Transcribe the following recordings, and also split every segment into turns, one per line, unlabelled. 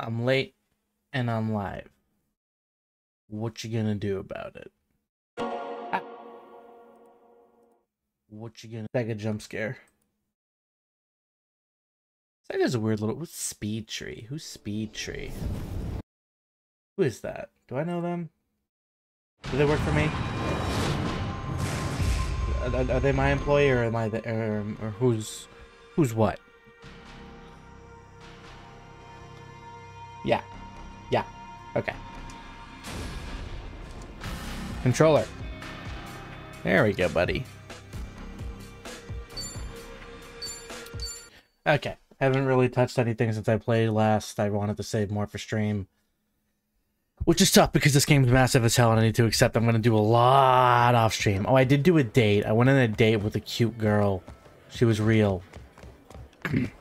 I'm late and I'm live. What you gonna do about it? Ah. What you gonna like a jump scare? That is a weird little what's speed tree? Who's speed tree? Who is that? Do I know them? Do they work for me? Are, are they my employee or am I the or, or who's who's what? Yeah. Yeah. Okay. Controller. There we go, buddy. Okay. Haven't really touched anything since I played last. I wanted to save more for stream. Which is tough because this game's massive as hell and I need to accept I'm going to do a lot off stream. Oh, I did do a date. I went on a date with a cute girl. She was real.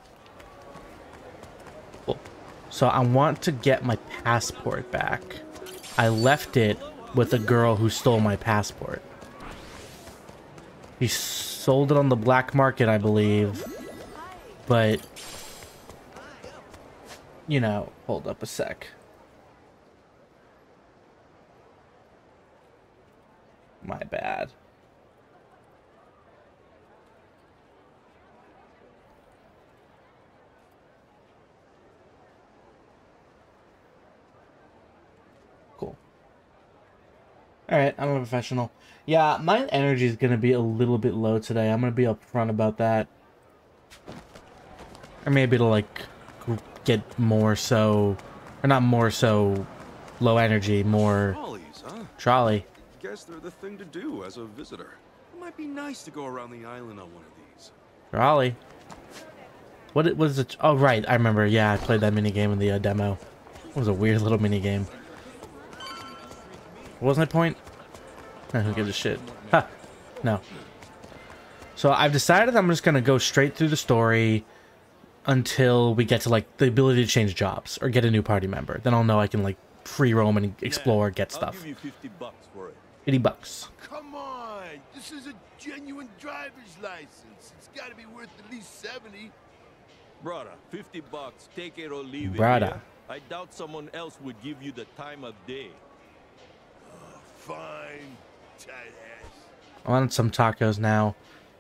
So I want to get my passport back. I left it with a girl who stole my passport. He sold it on the black market, I believe. But, you know, hold up a sec. My bad. Alright, I'm a professional. Yeah, my energy is going to be a little bit low today. I'm going to be upfront about that. Or maybe to like get more so, or not more so low energy, more
Trolleys, huh?
trolley.
Guess they're the thing to do as a visitor. It might be nice to go around the island on one of these.
Trolley. What it was it? Oh, right. I remember. Yeah, I played that mini game in the uh, demo. It was a weird little mini game. What was my point? Eh, who gives a shit? Ha! No. So I've decided I'm just gonna go straight through the story until we get to like the ability to change jobs or get a new party member. Then I'll know I can like free roam and explore, get
I'll
stuff.
give you 50 bucks for it.
80 bucks.
Come on, this is a genuine driver's license. It's got to be worth at least 70.
Brother, 50 bucks, take it or leave it.
Brother.
I doubt someone else would give you the time of day.
Fine, tight ass.
I want some tacos now.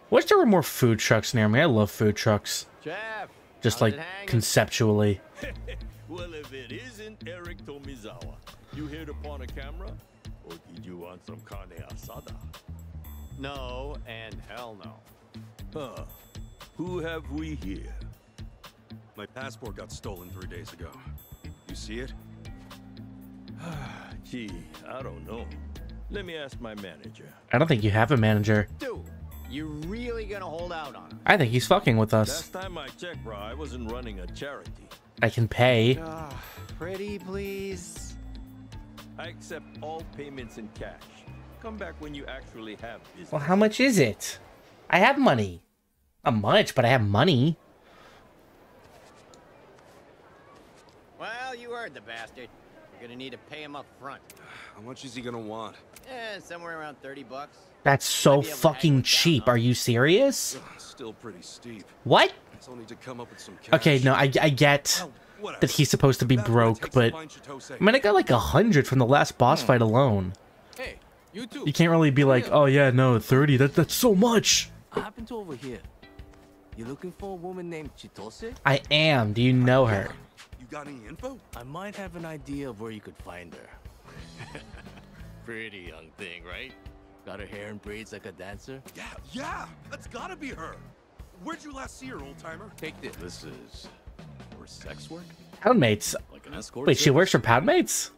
Wish there were more food trucks near me. I love food trucks.
Jeff.
Just like conceptually.
Well, if it isn't Eric Tomizawa, you hit upon a camera? Or did you want some carne asada?
No, and hell no.
Huh. Who have we here?
My passport got stolen three days ago. You see it?
Gee, I don't know. Let me ask my manager.
I don't think you have a manager.
Dude, you really gonna hold out on him?
I think he's fucking with us.
Last time I checked, bro, I wasn't running a charity.
I can pay.
Ah, pretty please.
I accept all payments in cash. Come back when you actually have business.
Well, how much is it? I have money. Not much, but I have money.
Well, you heard the bastard. You're gonna need to pay him up front.
How much is he gonna want?
Eh, somewhere around 30 bucks.
That's so
Might be able to hang
fucking cheap.
huh?
Are you serious?
Still pretty steep.
What?
I to come up with some cash.
Okay, no, I, I get
Well,
that he's supposed to be
That's
broke, but. I mean, I got like a hundred from the last boss fight alone.
Hey, you two.
You can't really be like, oh yeah, no, thirty. That that's so much.
I happen to over here. You looking for a woman named Chitose?
I am. Do you know her?
You got any info?
I might have an idea of where you could find her. Pretty young thing, right? Got her hair in braids like a dancer.
Yeah, yeah. That's gotta be her. Where'd you last see her, old timer?
Take this. This is for sex work,
Poundmates.
like an escort.
Wait, she works for Poundmates?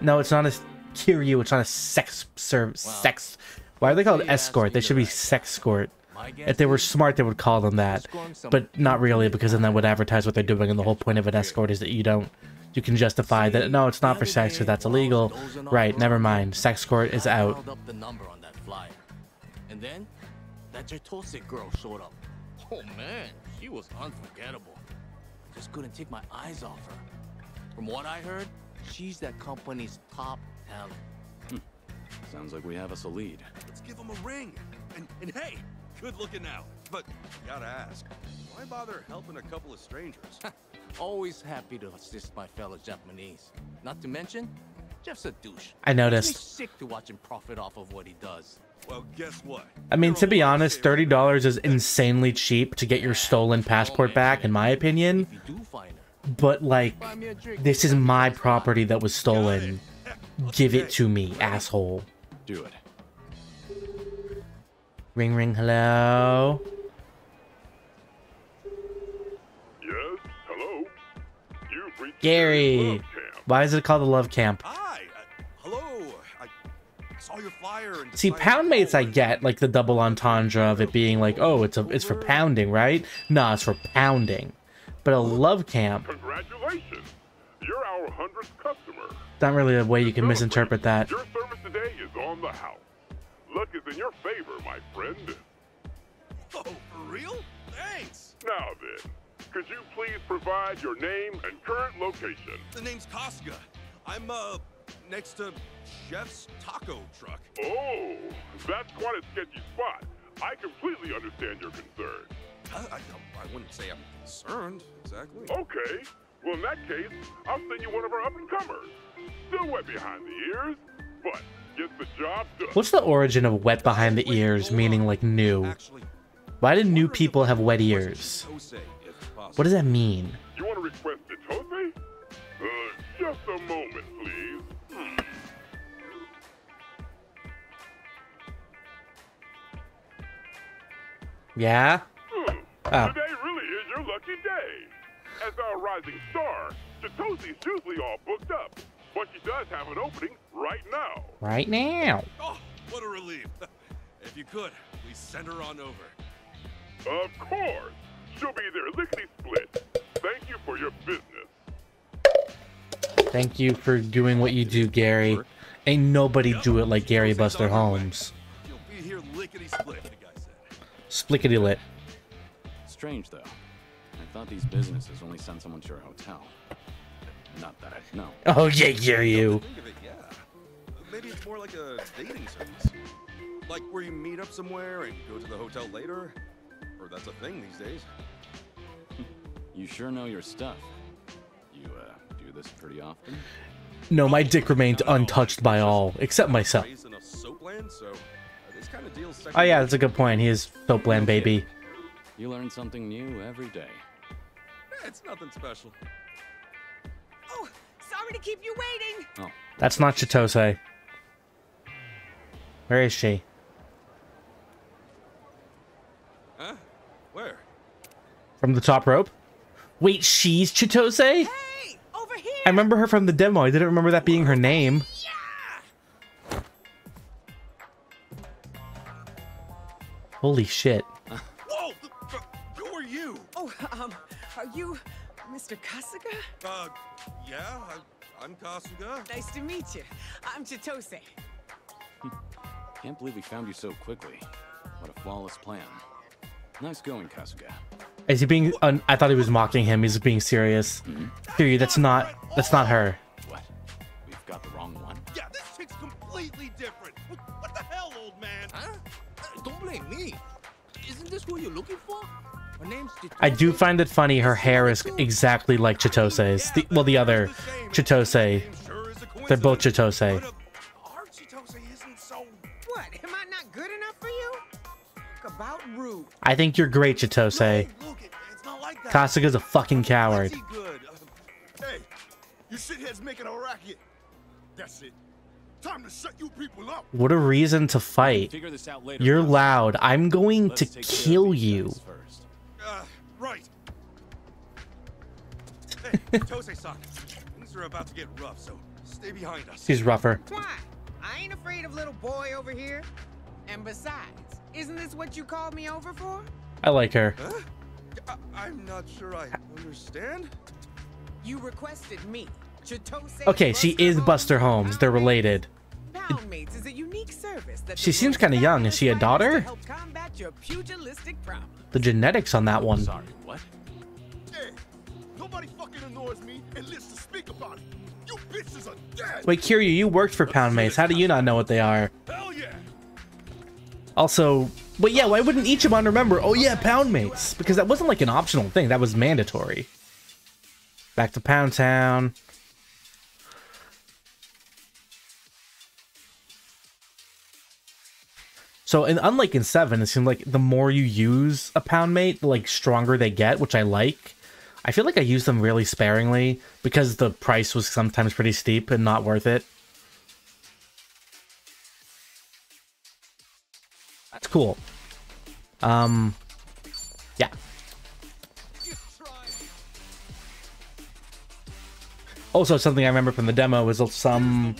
No, it's not a Kiryu. It's not a sex serve. Sex. Why are they called
say
escort? They should be sex escort.
My guess
If they were smart, they would call them that. But not really, because then that would advertise what they're doing, and the whole point of an escort is that you don't. You can justify that. No, it's not for sex, because that's illegal. Right, never mind. Sex court is out.
Dialed up the number on that flyer. And then that Chitose girl showed up. Oh man, she was unforgettable. I just couldn't take my eyes off her. From what I heard, she's that company's top talent. Hmm.
Sounds like we have us a lead.
Let's give him a ring. And and hey, good looking now. But gotta ask, why bother helping a couple of strangers?
Always happy to assist my fellow Japanese. Not to mention, Jeff's a douche.
I
Makes me
noticed.
sick to watch him profit off of what he does.
Well, guess what?
I mean,
You're
to be honest, thirty dollars is insanely cheap to get your stolen passport back, in my opinion.
If you do find her,
But like,
buy me a drink.
this is my property that was stolen. Give it to me, asshole.
Do it.
Ring ring, hello.
Yes, hello.
Gary.
Love Camp.
Why is it called the love camp?
Hi. Uh, hello. I, I saw your flyer and
See, pound mates, I get like the double entendre of it being like, oh, it's a, it's for pounding, right? Nah, it's for pounding. But a love camp,
Congratulations. You're our hundredth customer.
not really a way you can misinterpret that.
Your service today is on the house. Luck is in your favor, my friend.
Oh, for real? Thanks.
Now then, could you please provide your name and current location?
The name's Kasuga. I'm uh next to Chef's taco truck.
Oh, that's quite a sketchy spot. I completely understand your concern.
I, I, I wouldn't say I'm concerned exactly.
Okay, well in that case, I'll send you one of our up-and-comers. Still wet behind the ears, but
What's the origin of wet behind the ears, meaning like new? Why do new people have wet ears? What does that mean?
You want to request it, Jose? Uh, just a moment, please.
Yeah?
Hmm.
Oh.
Today really is your lucky day. As our rising star, Chitose's usually all booked up, but she does have an opening right now.
Right now.
Oh, what a relief. if you could, please send her on over.
Of course, she'll be there lickety split. Thank you for your business.
Thank you for doing what you do, Gary. Ain't nobody do it like Gary Buster
on her way.
Holmes.
She'll be here lickety split, the guy said.
Splickety lit.
Strange, though. I thought these businesses only send someone to your hotel. Not that I know.
Oh yeah, yeah, you.
Maybe it's more like a dating service. Like where you meet up somewhere and go to the hotel later. Or that's a thing these days.
You sure know your stuff. You, uh, do this pretty often?
No, my dick remained untouched by all, except myself.
Raised in a soapland, so this kind of deal's
Oh yeah, that's a good point. He is Soapland baby.
You learn something new every day.
It's nothing special.
Oh, sorry to keep you waiting.
Oh,
That's not Chitose. Where is she?
Huh? Where?
From the top rope? Wait, she's Chitose?
Hey, over here.
I remember her from the demo. I didn't remember that being her name. Yeah. Holy shit.
Whoa! th- th- Who are you?
Oh, um, are you Mr. Kasuga?
Uh, yeah, I, I'm Kasuga.
Nice to meet you. I'm Chitose.
Can't believe we found you so quickly. What a flawless plan. Nice going, Kasuga.
Is he being un- I thought he was mocking him. He's being serious. Period. That's not that's not her.
What? We've got the wrong one?
Yeah, this chick's completely different. What, what the hell, old man?
Huh? Uh, Don't blame me. Isn't this what you're looking for? Her name's
I do find it funny her hair is exactly like Chitose's. The, well, the other Chitose.
Sure is a
They're both
coincidence,
Chitose.
I
think you're great, Chitose.
Hey, look, it, it's not like.
Kasuga's a fucking coward.
Plenty good.
Hey, you shitheads making a racket. That's it. Time to shut you people up.
What a reason to fight.
This out later.
You're
Kasuga.
loud. I'm going
Let's
to
take care of
kill you.
guys
uh, right. Hey, Tose-san, things are about to get rough, so stay behind us.
She's rougher.
Why? I ain't afraid of little boy over here. And besides, isn't this what you called me over for?
I like her.
Huh? I, I'm not sure I understand.
You requested me, Chitose.
Okay, she is Buster Holmes. They're related.
Poundmates is a unique service that
She seems kinda young. Is she a daughter?
help combat your pugilistic problems.
The genetics on that one.
Sorry, what?
Hey, nobody fucking annoys me and lives to speak about it. You bitches are dead.
Wait, Kiryu, you worked for Pound Mates. How do you not know what they are?
Hell yeah.
Also, but yeah, why wouldn't Ichiban remember? Oh yeah, Pound Mates, because that wasn't like an optional thing. That was mandatory. Back to Pound Town. So, and unlike in seven, it seemed like the more you use a pound mate, the like stronger they get, which I like. I feel like I use them really sparingly because the price was sometimes pretty steep and not worth it. Cool. Um, yeah. Also, something I remember from the demo is that some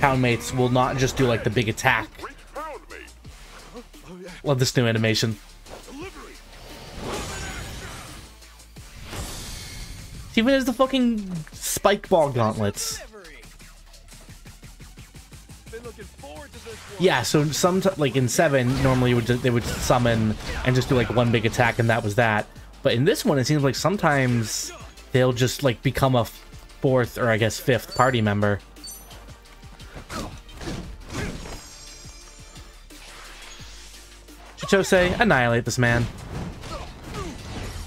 pound mates will not just do like the big attack. Love this new animation. Even as the fucking spike ball gauntlets. Yeah, so some like in seven, normally would they would summon and just do like one big attack, and that was that. But in this one, it seems like sometimes they'll just like become a fourth or I guess fifth party member. Chitose, annihilate this man.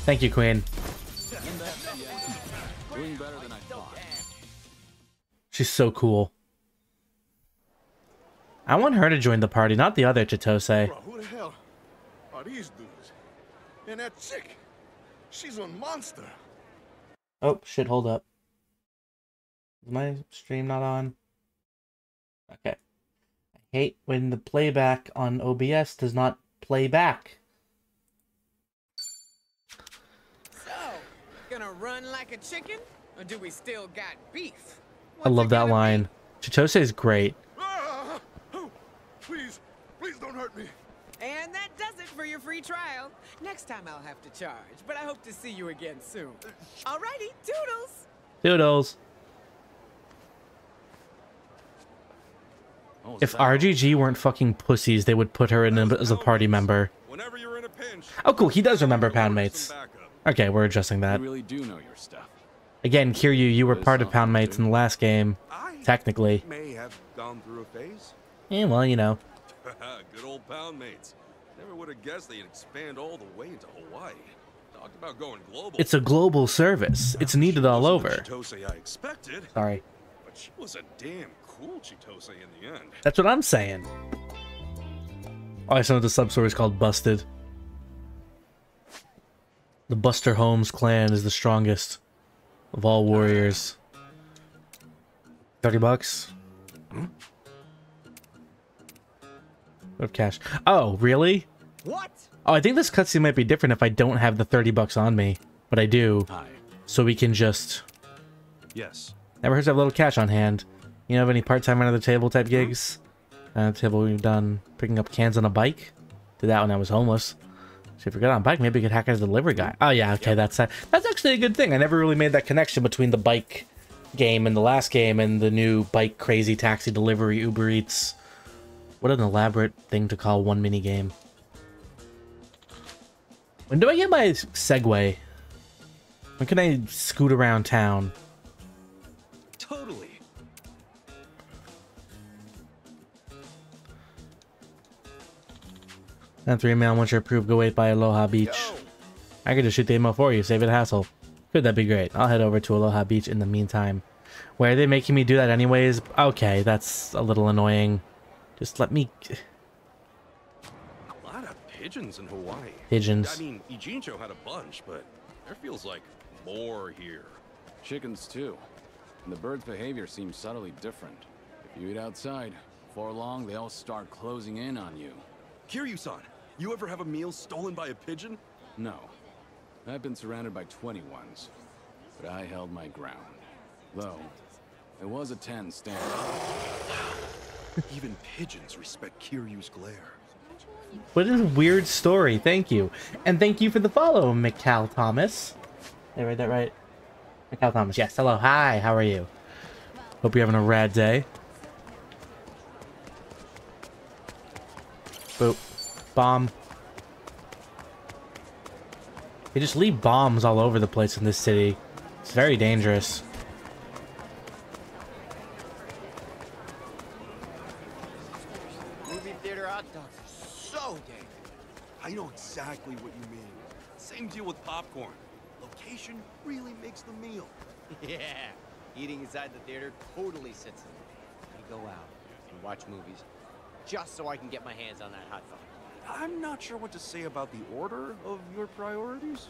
Thank you, Queen. She's so cool. I want her to join the party, not the other Chitose.
Bro, who the hell are these dudes? And that chick, she's a monster.
Oh, shit, hold up. Is my stream not on? Okay. I hate when the playback on OBS does not play back.
So, gonna run like a chicken? Or do we still got beef?
I love that line. Chitose is great.
Please, please don't hurt me.
And that does it for your free trial. Next time I'll have to charge, but I hope to see you again soon. Alrighty, toodles!
Doodles.
Oh,
If RGG weren't fucking pussies, they would put her in as a party member.
Whenever you're in a pinch,
Oh, cool. He does remember Pound Mates.
some backup.
Okay, we're adjusting that.
Really do know your stuff.
Again, Kiryu, you you were part of Poundmates in the last game. Technically.
may have gone through a phase.
Yeah, well, you know.
Good old pound mates. Never would have guessed they'd expand all the way into Hawaii. Talked about going global.
It's a global service. It's needed all over.
Chitose I expected,
Sorry.
but she was a damn cool Chitose in the end.
That's what I'm saying. Oh, I saw the substory is called Busted. The Buster Holmes clan is the strongest of all warriors. 30 bucks? Hmm? Of cash. Oh, really?
What?
Oh, I think this cutscene might be different if I don't have the 30 bucks on me. But I do.
Hi.
So we can just...
Yes.
Never hurts to have a little cash on hand. You know of any part-time under the table type gigs? Uh, table we've done picking up cans on a bike. Did that when I was homeless. So if you're good on a bike, maybe you could hack as a delivery guy. Oh yeah, okay, that's uh, that's actually a good thing. I never really made that connection between the bike game and the last game and the new bike crazy taxi delivery Uber Eats. What an elaborate thing to call one mini game. When do I get my Segway? When can I scoot around town?
Totally.
Send three email once you're approved. Go wait by Aloha Beach. I could just shoot the email for you. Save it hassle. Could that be great? I'll head over to Aloha Beach in the meantime. Why are they making me do that anyways? Okay, that's a little annoying. Just let me...
A lot of pigeons in Hawaii.
Pigeons.
I mean, Ijincho had a bunch, but there feels like more here.
Chickens too. And the birds' behavior seems subtly different. If you eat outside, before long they all start closing in on you.
Kiryu-san, you ever have a meal stolen by a pigeon?
No. I've been surrounded by 21s, but I held my ground. Though, it was a 10 stand.
Even pigeons respect Kiryu's glare.
What a weird story. Thank you. And thank you for the follow, McCall Thomas. Did I read that right? McCall Thomas. Yes. Hello. Hi. How are you? Hope you're having a rad day. Boop. Bomb. They just leave bombs all over the place in this city. It's very dangerous.
Movie theater hot dogs are so dang
I know exactly what you mean. Same deal with popcorn. Location really makes the meal.
yeah, eating inside the theater totally sits in me. I go out and watch movies just so I can get my hands on that hot dog.
I'm not sure what to say about the order of your priorities.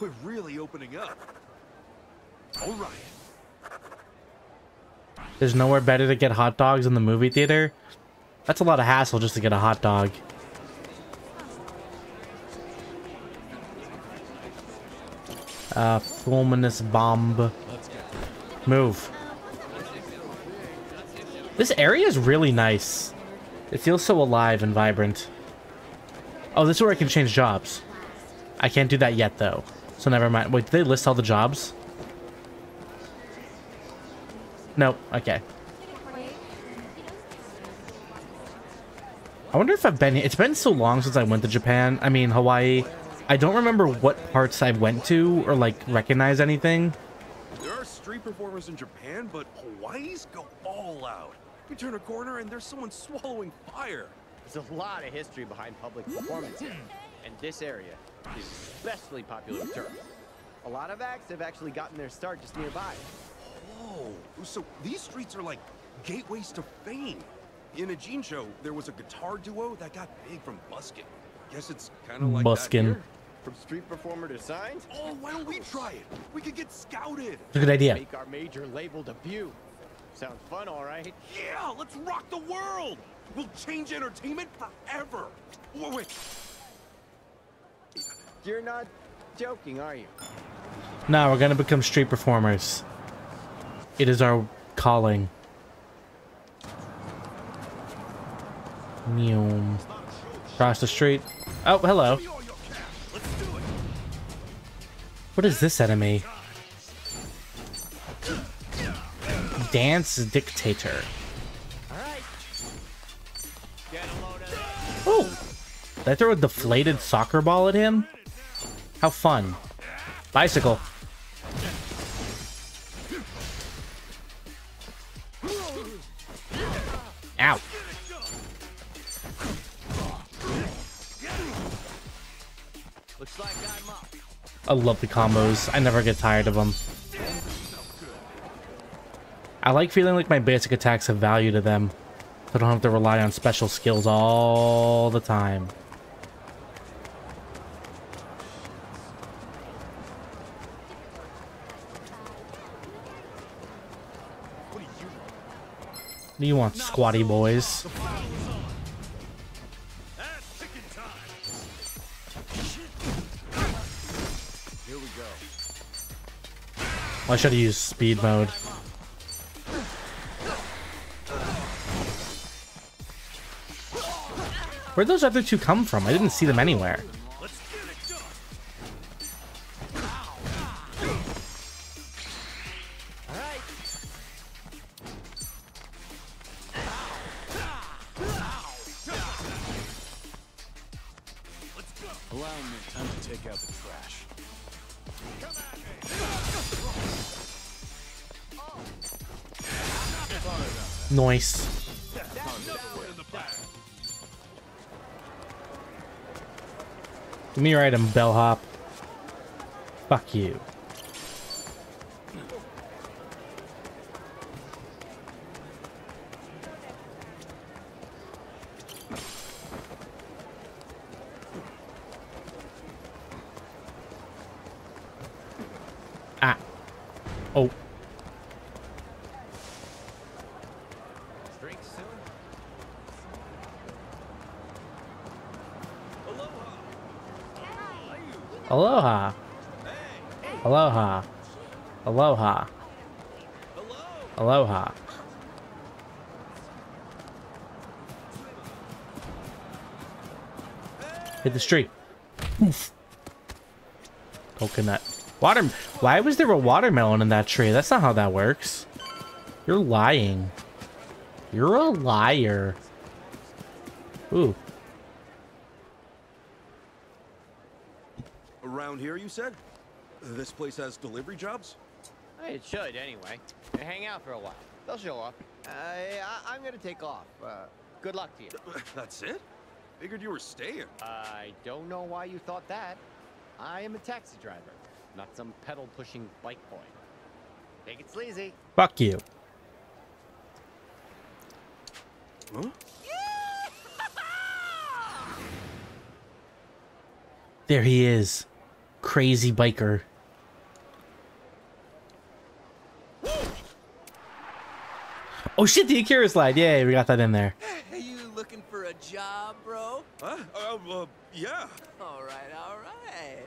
We're really opening up. All right.
There's nowhere better to get hot dogs in the movie theater. That's a lot of hassle just to get a hot dog. Uh, fulminous bomb. Move. This area is really nice. It feels so alive and vibrant. Oh, this is where I can change jobs. I can't do that yet, though. So never mind. Wait, did they list all the jobs? Nope. Okay. I wonder if I've been. It's been so long since I went to Japan. I mean, Hawaii. I don't remember what parts I went to or like recognize anything.
There are street performers in Japan, but Hawaii's go all out. You turn a corner and there's someone swallowing fire.
There's a lot of history behind public performance here, and this area is especially popular with tourists. A lot of acts have actually gotten their start just nearby.
Whoa. So these streets are like gateways to fame. In Ijincho, there was a guitar duo that got big from busking. Guess it's kind of like
Buskin'.
that here.
From street performer to signs,
Oh, why don't we try it? We could get scouted.
It's a good idea.
make our major label debut. Sounds fun, all right.
Yeah, let's rock the world. We'll change entertainment forever. Wait, wait.
You're not joking, are you?
Now we're gonna become street performers. It is our calling. Meow. Cross the street. Oh, hello. What is this enemy? Dance Dictator. Oh! Did I throw a deflated soccer ball at him? How fun. Bicycle. Ow. I love the combos. I never get tired of them. I like feeling like my basic attacks have value to them. So I don't have to rely on special skills all the time. What do you want, squatty boys? Well, I should have used speed mode. Where'd those other two come from? I didn't see them anywhere. Nice. Give me your item, bellhop. Fuck you. Ah. Oh.
Drink soon.
Aloha. Aloha. Aloha. Aloha. Hit the street. Oof. Coconut. Water. Why was there a watermelon in that tree? That's not how that works. You're lying. You're a liar. Ooh.
Around here, you said? This place has delivery jobs?
It should, anyway. Hang out for a while. They'll show up. I, I, I'm gonna take off. Uh, good luck to you.
That's it? Figured you were staying.
I don't know why you thought that. I am a taxi driver, not some pedal-pushing bike boy. Take it sleazy.
Fuck you.
Huh?
There he is. Crazy biker. Oh shit, the Akira slide. Yay, we got that in there.
Uh, yeah.
All right, all right.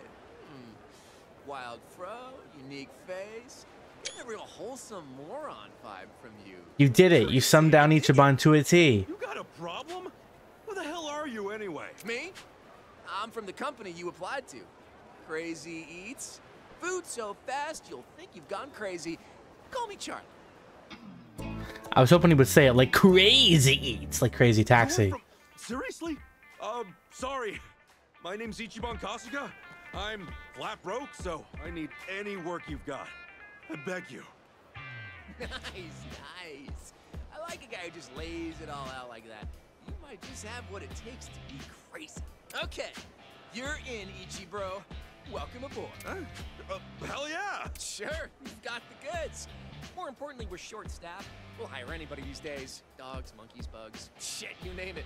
Hmm. Wild fro, unique face. Getting a real wholesome moron vibe from you.
You did it. You summed down Ichiban to a T.
You got a problem? Who the hell are you anyway?
Me? I'm from the company you applied to. Crazy Eats. Food so fast you'll think you've gone crazy. Call me Charlie.
I was hoping he would say it like crazy eats, like crazy taxi.
From- Seriously? Um, sorry. My name's Ichiban Kasuga. I'm flat broke, so I need any work you've got. I beg you.
Nice, nice. I like a guy who just lays it all out like that. You might just have what it takes to be crazy. Okay, you're in, Ichi bro. Welcome aboard.
Huh? Uh, hell yeah!
Sure, you've got the goods. More importantly, we're short-staffed. We'll hire anybody these days. Dogs, monkeys, bugs, shit, you name it.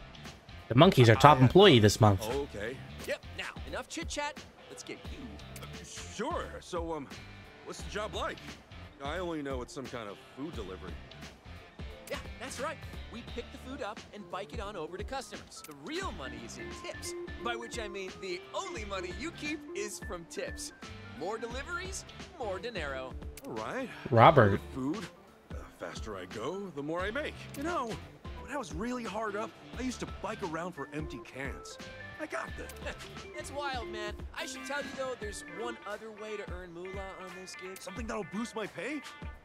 The monkeys are top employee this month.
Okay.
Yep, now, enough chit-chat. Let's get you.
Sure. So, um, what's the job like? I only know it's some kind of food delivery.
Yeah, that's right. We pick the food up and bike it on over to customers. The real money is in tips, by which I mean the only money you keep is from tips. More deliveries, more dinero.
All right.
Robert.
Food. The faster I go, the more I make. You know, when I was really hard up, I used to bike around for empty cans. I got this.
That's wild, man. I should tell you though, there's one other way to earn moolah on this gig.
Something that'll boost my pay?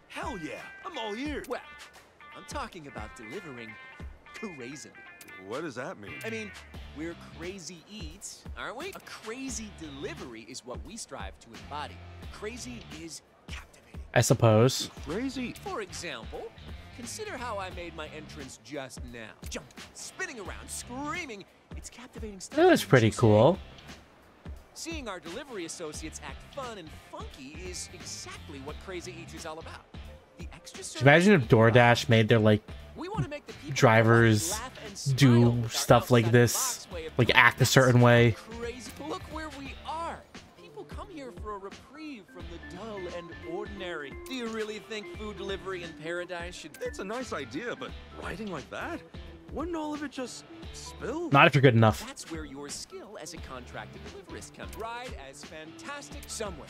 Hell yeah. I'm all ears.
Well, I'm talking about delivering crazily.
What does that mean?
I mean, we're crazy eats, aren't we? A crazy delivery is what we strive to embody. Crazy is captivating.
I suppose.
Crazy.
For example, consider how I made my entrance just now. Jumping, spinning around, screaming. It's captivating stuff.
That was pretty cool.
Seeing our delivery associates act fun and funky is exactly what Crazy Eats is all about. The extra
imagine if
service we provide.
DoorDash made their like
We want to make the
drivers do stuff like this,
outside-the-box way of
like act a certain way.
Really think food delivery in paradise should
It's a nice idea, but writing like that? Wouldn't all of it just spill?
Not if you're good enough.
That's where your skill as a contracted deliverist comes. Ride as fantastic somewhere.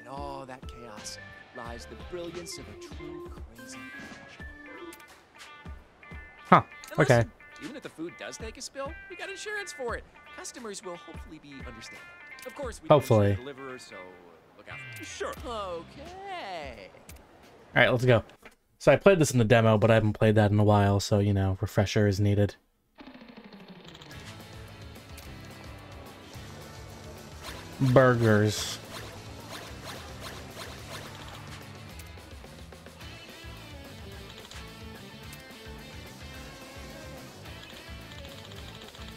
In all that chaos lies the brilliance of a true crazy professional.
Huh.
And
Okay.
listen, even if the food does take a spill, we got insurance for it. Customers will hopefully be understanding. Of course, we don't
Hopefully.
insure deliverers, so uh, look out for
Sure.
Okay.
All right, let's go. So I played this in the demo, but I haven't played that in a while, so you know, refresher is needed. Burgers.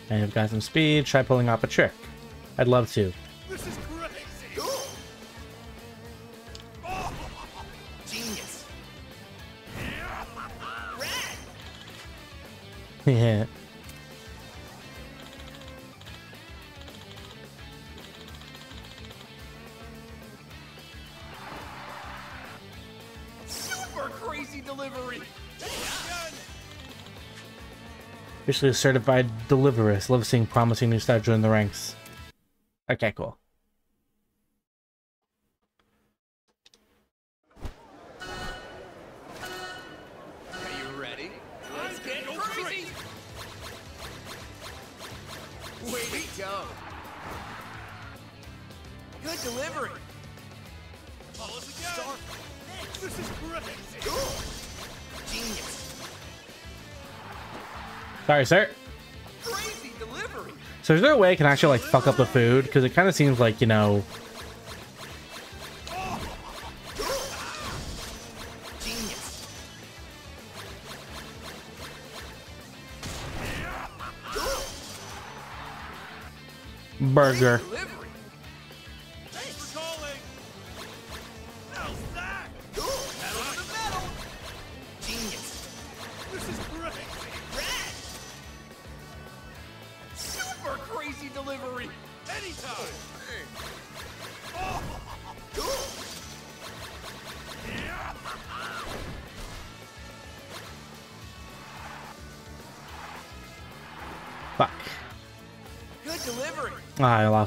And you've got some speed. Try pulling off a trick. I'd love to. Yeah.
Super crazy delivery.
Officially a certified deliverist. Love seeing promising new staff join the ranks. Okay, cool. Sorry, sir. So is there a way I can actually like fuck up the food? Because it kind of seems like, you know, burger.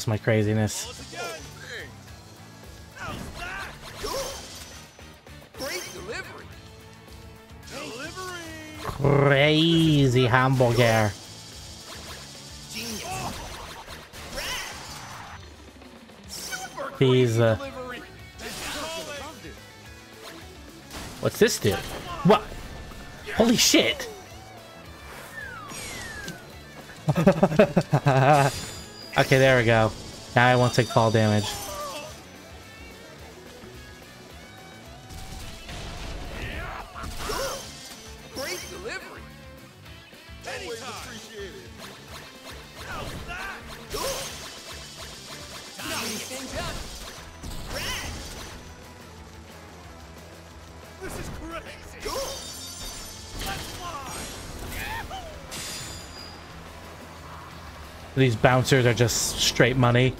Lost my craziness. Crazy hamburger. Uh, what's this do? What? Holy shit! okay, there we go. Now I won't take fall damage.
Great delivery. Anytime. appreciated. How's that? Knocking things up. Red. This is crazy.
These bouncers are just straight money.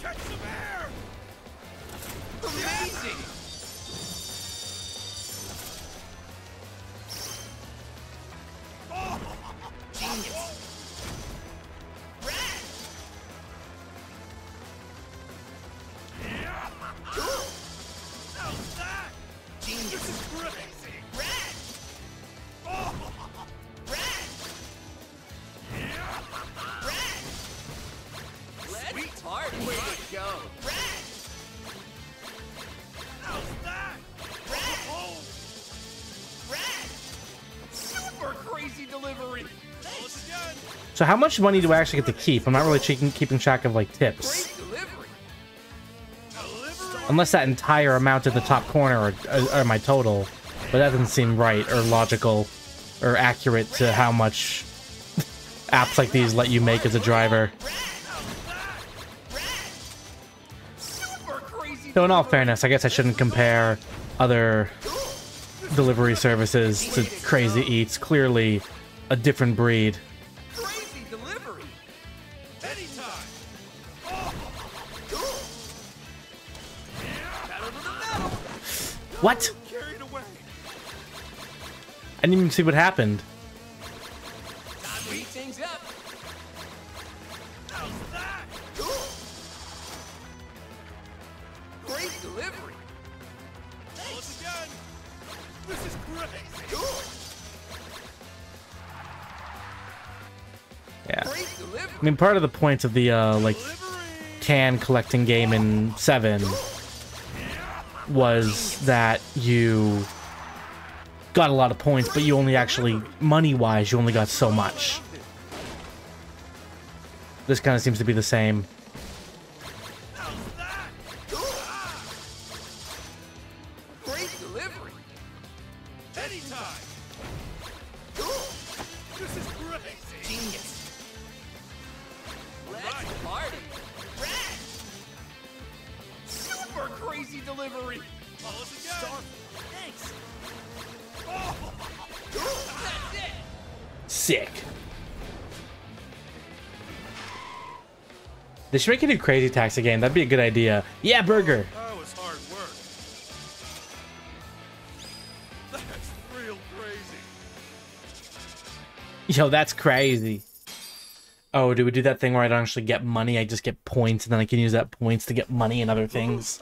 Much money do I actually get to keep? I'm not really keeping keeping track of like tips. Unless that entire amount in the top corner are, are, are my total. But that doesn't seem right or logical or accurate to how much apps like these let you make as a driver. So in all fairness, I guess I shouldn't compare other delivery services to Crazy Eats. Clearly a different breed. What? I didn't even see what happened. Yeah. I mean, part of the point of the uh, like can collecting game in seven was that you got a lot of points, but you only actually money wise you only got so much. This kind of seems to be the same. They should make a new Crazy Taxi game. That'd be a good idea. Yeah, Burger.
That was hard work. That's real crazy.
Yo, that's crazy. Oh, do we do that thing where I don't actually get money? I just get points, and then I can use that points to get money and other things.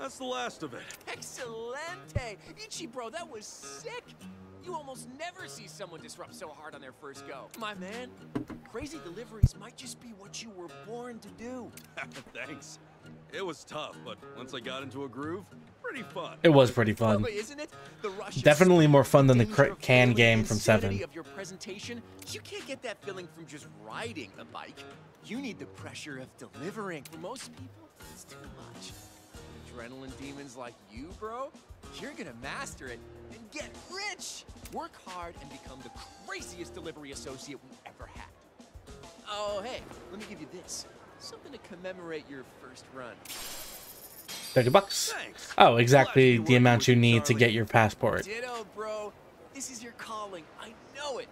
That's the last of it.
Excelente! Ichi, bro, that was sick! You almost never see someone disrupt so hard on their first go. My man, crazy deliveries might just be what you were born to do.
Thanks. It was tough, but once I got into a groove, pretty fun.
It was pretty fun.
Isn't it? The rush
Definitely more fun than the
danger
cra-
of
can game
the
from
insanity
7.
Of your presentation, you can't get that feeling from just riding a bike. You need the pressure of delivering. For most people, it's too much. Adrenaline demons like you, bro, you're gonna master it and get rich. Work hard and become the craziest delivery associate we ever had. Oh, hey, let me give you this. Something to commemorate your first run.
30 bucks.
Thanks.
Oh, exactly the amount you need to get your passport.
Ditto, bro. This is your calling. I know it.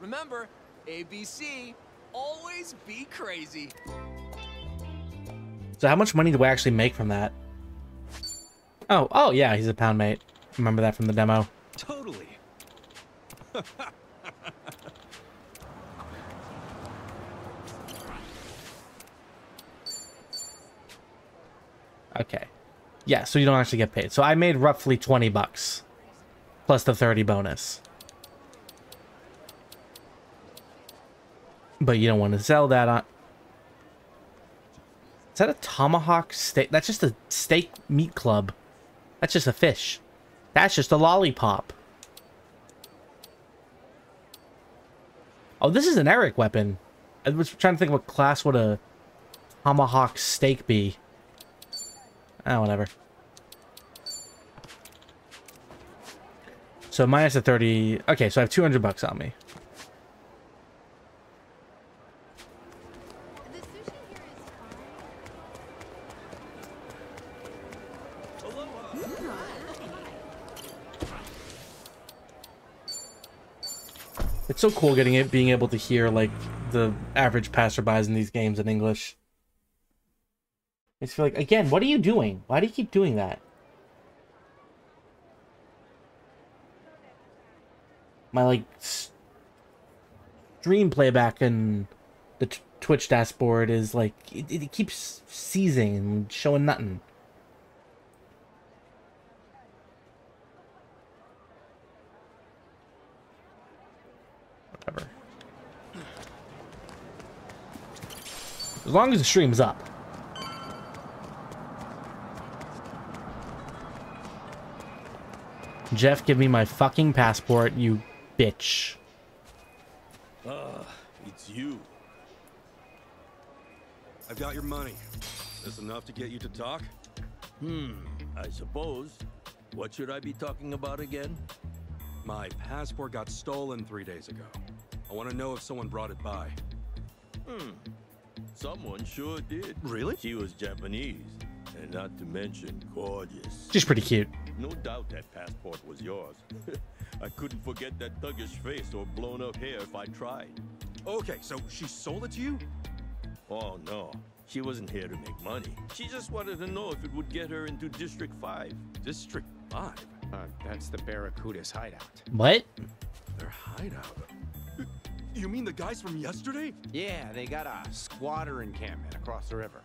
Remember, ABC, always be crazy.
So how much money do I actually make from that? Oh, oh yeah, he's a pound mate. Remember that from the demo.
Totally.
okay. Yeah, so you don't actually get paid. So I made roughly 20 bucks plus the 30 bonus. But you don't want to sell that on... Is that a tomahawk steak? That's just a steak meat club. That's just a fish. That's just a lollipop. Oh, this is an Eric weapon. I was trying to think what class would a tomahawk steak be. Ah, whatever. So minus the 30... Okay, so I have 200 bucks on me.
The sushi here is fine.
It's so cool getting it, being able to hear, like, the average passerbys in these games in English. I just feel like, again, what are you doing? Why do you keep doing that? My, like, stream playback and the Twitch dashboard is, like, it, it keeps seizing and showing nothing. Whatever. As long as the stream's up. Jeff, give me my fucking passport, you bitch.
Ah, it's you.
I've got your money. Is This enough to get you to talk?
Hmm, I suppose. What should I be talking about again?
My passport got stolen three days ago. I want to know if someone brought it by.
Hmm. Someone sure did.
Really?
She was Japanese, and not to mention gorgeous.
She's pretty cute.
No doubt that passport was yours. I couldn't forget that thuggish face or blown up hair if I tried.
Okay, so she sold it to you?
Oh no, she wasn't here to make money. She just wanted to know if it would get her into District 5.
District 5?
Uh, that's the Barracuda's hideout.
What?
Their hideout? You mean the guys from yesterday?
Yeah, they got a squatter encampment across the river.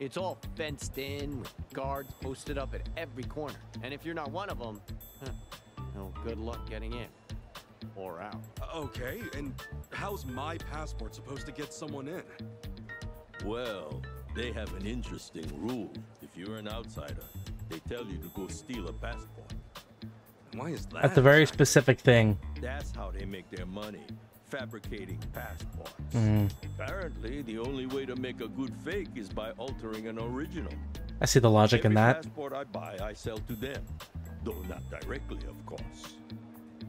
It's all fenced in with guards posted up at every corner. And if you're not one of them, huh, no good luck getting in or out.
Okay, and how's my passport supposed to get someone in?
Well, they have an interesting rule. If you're an outsider, they tell you to go steal a passport.
Why is that?
That's a very specific thing.
That's how they make their money, fabricating passports.
Mm.
Apparently, the only way to make a good fake is by altering an original.
I see the logic in that.
passport I buy, I sell to them. Though not directly, of course.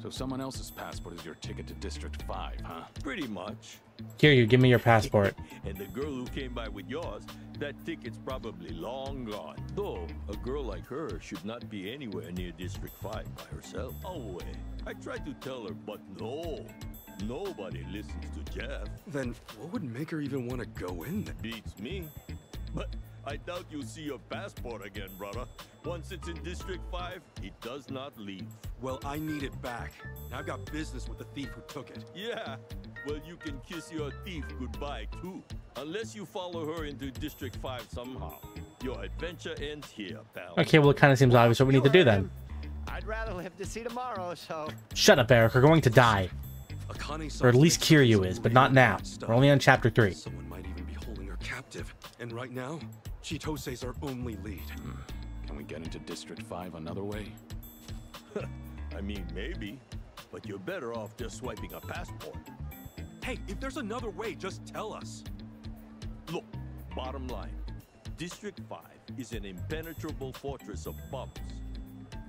So someone else's passport is your ticket to District 5, huh?
Pretty much.
Here, you give me your passport.
And the girl who came by with yours, that ticket's probably long gone. Though, a girl like her should not be anywhere near District 5 by herself. Oh, wait. I tried to tell her, but no. Nobody listens to Jeff.
Then what would make her even want to go in there?
Beats me. But I doubt you'll see your passport again, brother. Once it's in District 5, it does not leave.
Well, I need it back. I've got business with the thief who took it.
Yeah, well, you can kiss your thief goodbye too. Unless you follow her into District 5 somehow. Your adventure ends here, pal.
Okay, well, it kind of seems obvious what we need to do then.
I'd rather live to see tomorrow, so
Shut up, Eric. We're going to die. Or at least Kiryu is, but not now. We're only on chapter 3.
Someone might even be holding her captive. And right now, Chitose's our only lead. Hmm.
Can we get into District 5 another way?
I mean, maybe. But you're better off just swiping a passport.
Hey, if there's another way, just tell us.
Look, bottom line District 5 is an impenetrable fortress of bumps.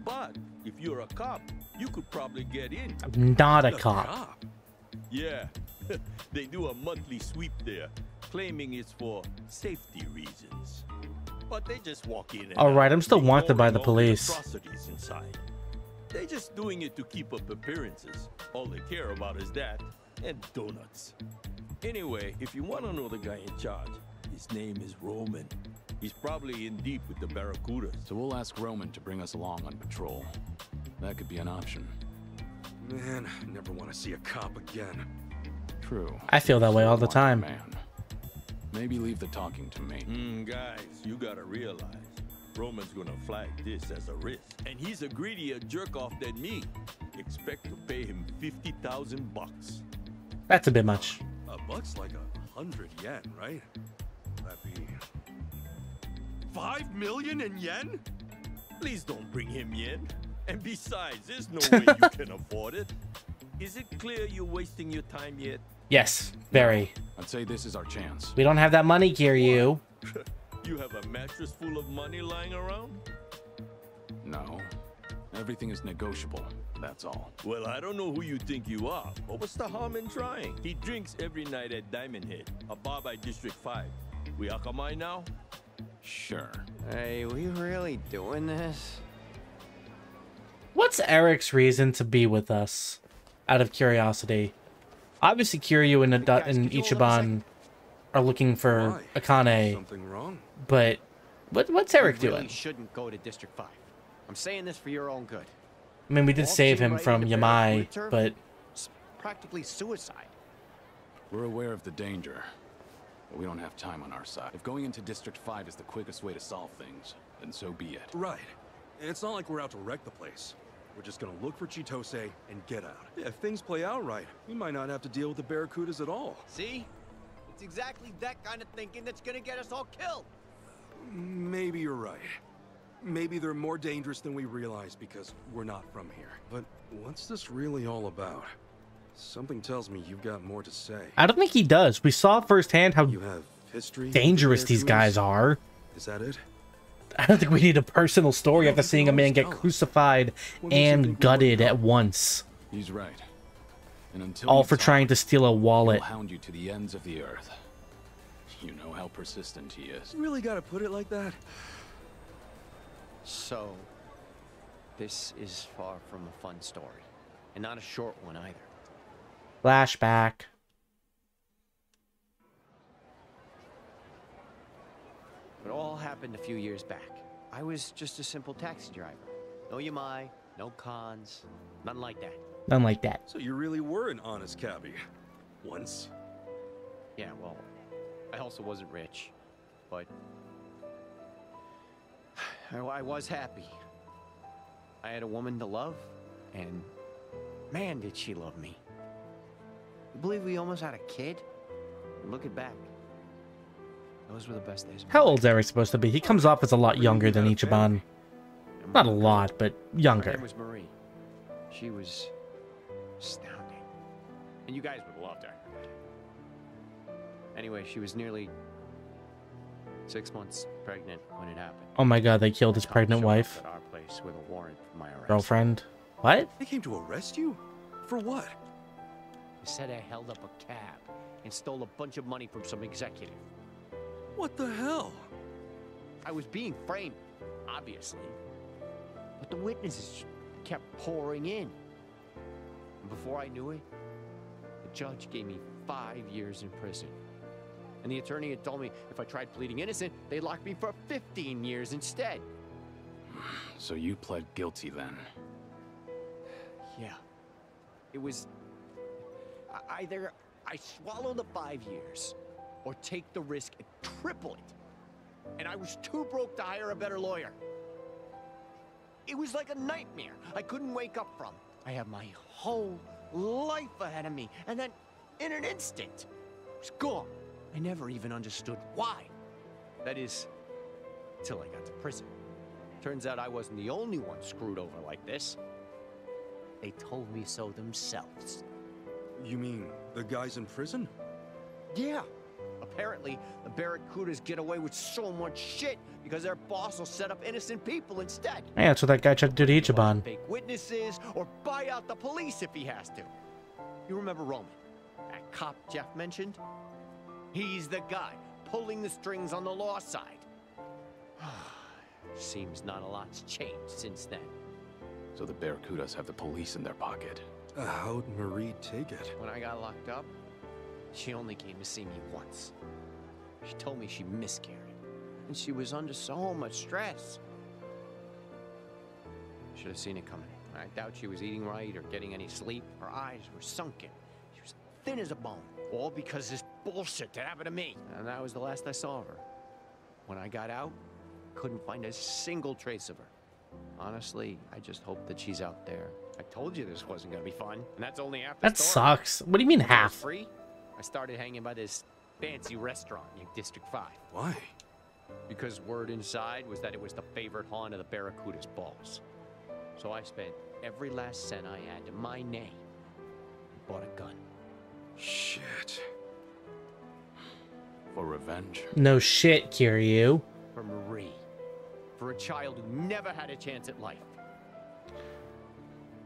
But if you're a cop, you could probably get in.
I'm not a cop.
Yeah, they do a monthly sweep there, claiming it's for safety reasons. But they just walk in and
All right, I'm still wanted by the police.
Atrocities inside. They're just doing it to keep up appearances. All they care about is that and donuts. Anyway, if you want to know the guy in charge, his name is Roman. He's probably in deep with the Barracudas.
So we'll ask Roman to bring us along on patrol. That could be an option.
Man, I never want to see a cop again.
True.
I feel that way all the time.
Man. Maybe leave the talking to me.
Mm, guys, you gotta realize Roman's gonna flag this as a risk. And he's a greedier jerk off than me. Expect to pay him 50,000 bucks.
That's a bit much.
A buck's like a hundred yen, right? That'd be five million in yen.
Please don't bring him yen. And besides, there's no way you can afford it. Is it clear you're wasting your time yet?
Yes, very.
I'd say this is our chance.
We don't have that money, Kiryu.
You have a mattress full of money lying around?
No. Everything is negotiable, that's all.
Well, I don't know who you think you are, but what's the harm in trying? He drinks every night at Diamond Head, a bar by District 5. We Akamai now?
Sure.
Hey, we really doing this?
What's Eric's reason to be with us? Out of curiosity. Obviously, Kiryu and, Ada- and Ichiban are looking for
Why?
Akane,
Something wrong?
But what, what's Eric
really
doing?
shouldn't go to District 5. I'm saying this for your own good.
I mean, we did
Walk
save him
right
from Yamai, but
It's practically suicide.
We're aware of the danger, but we don't have time on our side. If going into District 5 is the quickest way to solve things, then so be it.
Right. It's not like we're out to wreck the place. We're just gonna look for Chitose and get out. If things play out right, we might not have to deal with the Barracudas at all.
See? It's exactly that kind of thinking that's gonna get us all killed.
Maybe you're right. Maybe they're more dangerous than we realize because we're not from here. But what's this really all about? Something tells me you've got more to say.
I don't think he does. We saw firsthand how
You have history.
dangerous these guys are.
Is that it?
I don't think we need a personal story after seeing a man get crucified
What makes you think
and gutted at once.
He's right. And until
All for trying to steal a wallet.
hound you to the ends of the earth. You know how persistent he is.
Really gotta put it like that?
So, this is far from a fun story. And not a short one either.
Flashback.
It all happened a few years back. I was just a simple taxi driver. No Yamai, no cons, nothing like that.
Nothing like that.
So you really were an honest cabbie. Once.
Yeah, well, I also wasn't rich, but I, I was happy. I had a woman to love, and man, did she love me. You believe we almost had a kid? Looking back, those were the best days.
How old's Eric supposed to be? He comes off as a lot younger than Ichiban. Not a lot, but younger.
name was Marie. She was astounding. And you guys would have loved her. Anyway, she was nearly six months pregnant when it happened.
Oh my god, they killed his pregnant wife,
At our place with a warrant for my arrest.
girlfriend. What?
They came to arrest you? For what?
They said I held up a cab and stole a bunch of money from some executive.
What the hell?
I was being framed, obviously. But the witnesses kept pouring in. And before I knew it, the judge gave me five years in prison. And the attorney had told me if I tried pleading innocent, they'd lock me for 15 years instead.
So you pled guilty then.
Yeah. It was either I swallow the five years or take the risk and triple it. And I was too broke to hire a better lawyer. It was like a nightmare I couldn't wake up from. I had my whole life ahead of me, and then in an instant, it was gone. I never even understood why. That is, till I got to prison. Turns out I wasn't the only one screwed over like this. They told me so themselves.
You mean the guys in prison?
Yeah. Apparently, the Barracudas get away with so much shit because their boss will set up innocent people instead.
Yeah, that's what that guy tried to do to
He'll
Ichiban.
Fake witnesses or buy out the police if he has to. You remember Roman? That cop Jeff mentioned? He's the guy pulling the strings on the law side. Seems not a lot's changed since then.
So the Barracudas have the police in their pocket.
Uh, how'd Marie take it?
When I got locked up, she only came to see me once. She told me she miscarried, and she was under so much stress. Should have seen it coming. I doubt she was eating right or getting any sleep. Her eyes were sunken. She was thin as a bone. All because this bullshit that happened to me. And that was the last I saw of her. When I got out, couldn't find a single trace of her. Honestly, I just hope that she's out there. I told you this wasn't gonna be fun, and that's only after
That
Storm.
sucks. What do you mean
When I was
half?
Free? I started hanging by this fancy restaurant in District 5
Why?
because word inside was that it was the favorite haunt of the Barracuda's balls. So I spent every last cent I had to my name and bought a gun.
Shit.
For revenge.
No shit, Kiryu.
For Marie. For a child who never had a chance at life.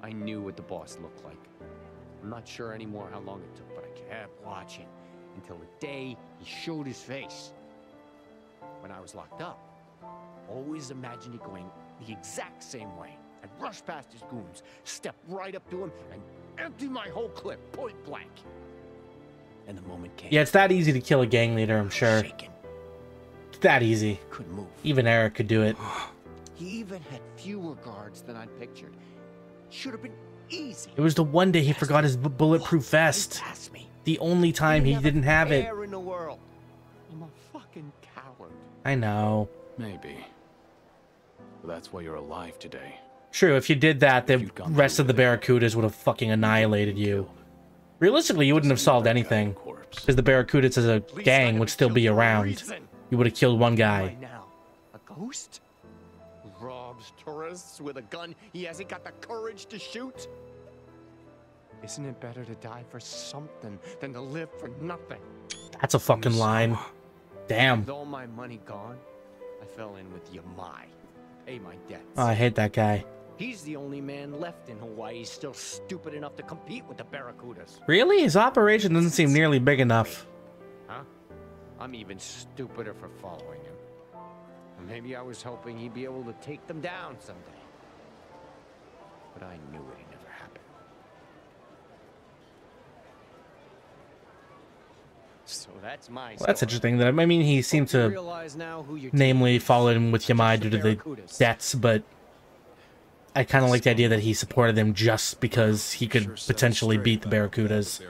I knew what the boss looked like. I'm not sure anymore how long it took, but I kept watching until the day he showed his face. When I was locked up, always imagined it going the exact same way. I'd rush past his goons, step right up to him, and empty my whole clip point blank. And the moment came.
Yeah, it's that easy to kill a gang leader, I'm sure.
Shaken,
It's that easy.
couldn't move.
Even Eric could do it.
He even had fewer guards than I'd pictured. Should have been easy.
It was the one day he forgot his bu- bulletproof vest.
Me.
The only time he didn't have it.
In the world. I'm a fucking coward.
I know.
Maybe. But that's why you're alive today.
True, if you did that, the rest of the Barracudas would have fucking annihilated you. Realistically, you wouldn't have solved anything. Because the Barracudas as a
At least I
gang would still be
killed for a
around. You would have killed one guy.
A ghost? Robs tourists with a gun he hasn't got the courage to shoot? Isn't it better to die for something than to live for nothing?
That's a fucking line. Damn.
With all my money gone, I fell in with Yamai. Pay my debts.
Oh, I hate that guy.
He's the only man left in Hawaii still stupid enough to compete with the Barracudas.
Really? His operation doesn't seem nearly big enough.
Huh? I'm even stupider for following him. Maybe I was hoping he'd be able to take them down someday. But I knew it'd never happen. So that's my
Well, that's interesting. That I mean, he seemed to
realize now who your
namely follow him with Yamai due to the debts, but I kind of like the idea that he supported them just because he could potentially beat the Barracudas,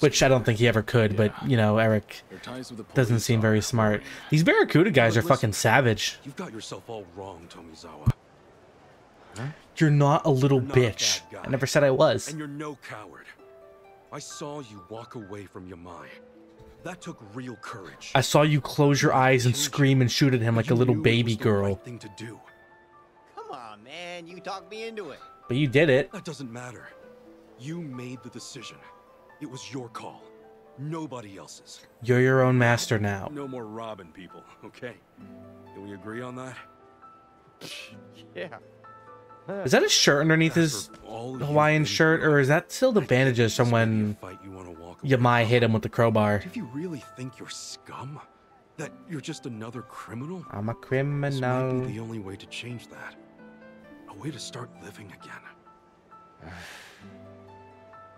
which I don't think he ever could. But you know, Eric
Their ties with the
doesn't seem very smart. These Barracuda guys are fucking savage.
You've got yourself all wrong, Tomizawa.
You're not a little bitch. I never said I was.
And you're no coward. I saw you walk away from Yamai. That took real courage.
I saw you close your eyes and scream and shoot at him like a little baby girl.
thing to do.
Come on, man. You talked me into it.
But you did it.
That doesn't matter. You made the decision. It was your call. Nobody else's.
You're your own master now.
No more robbing people, okay? Can we agree on that?
Yeah.
Is that a shirt underneath his
After all you've
Hawaiian shirt, or is that still the bandages from
think this may be a
when
fight you wanna walk away
Yamai hit him with the crowbar?
If you really think you're scum, that you're just another criminal,
I'm a criminal.
this might
criminal.
be the only way to change that. A way to start living again.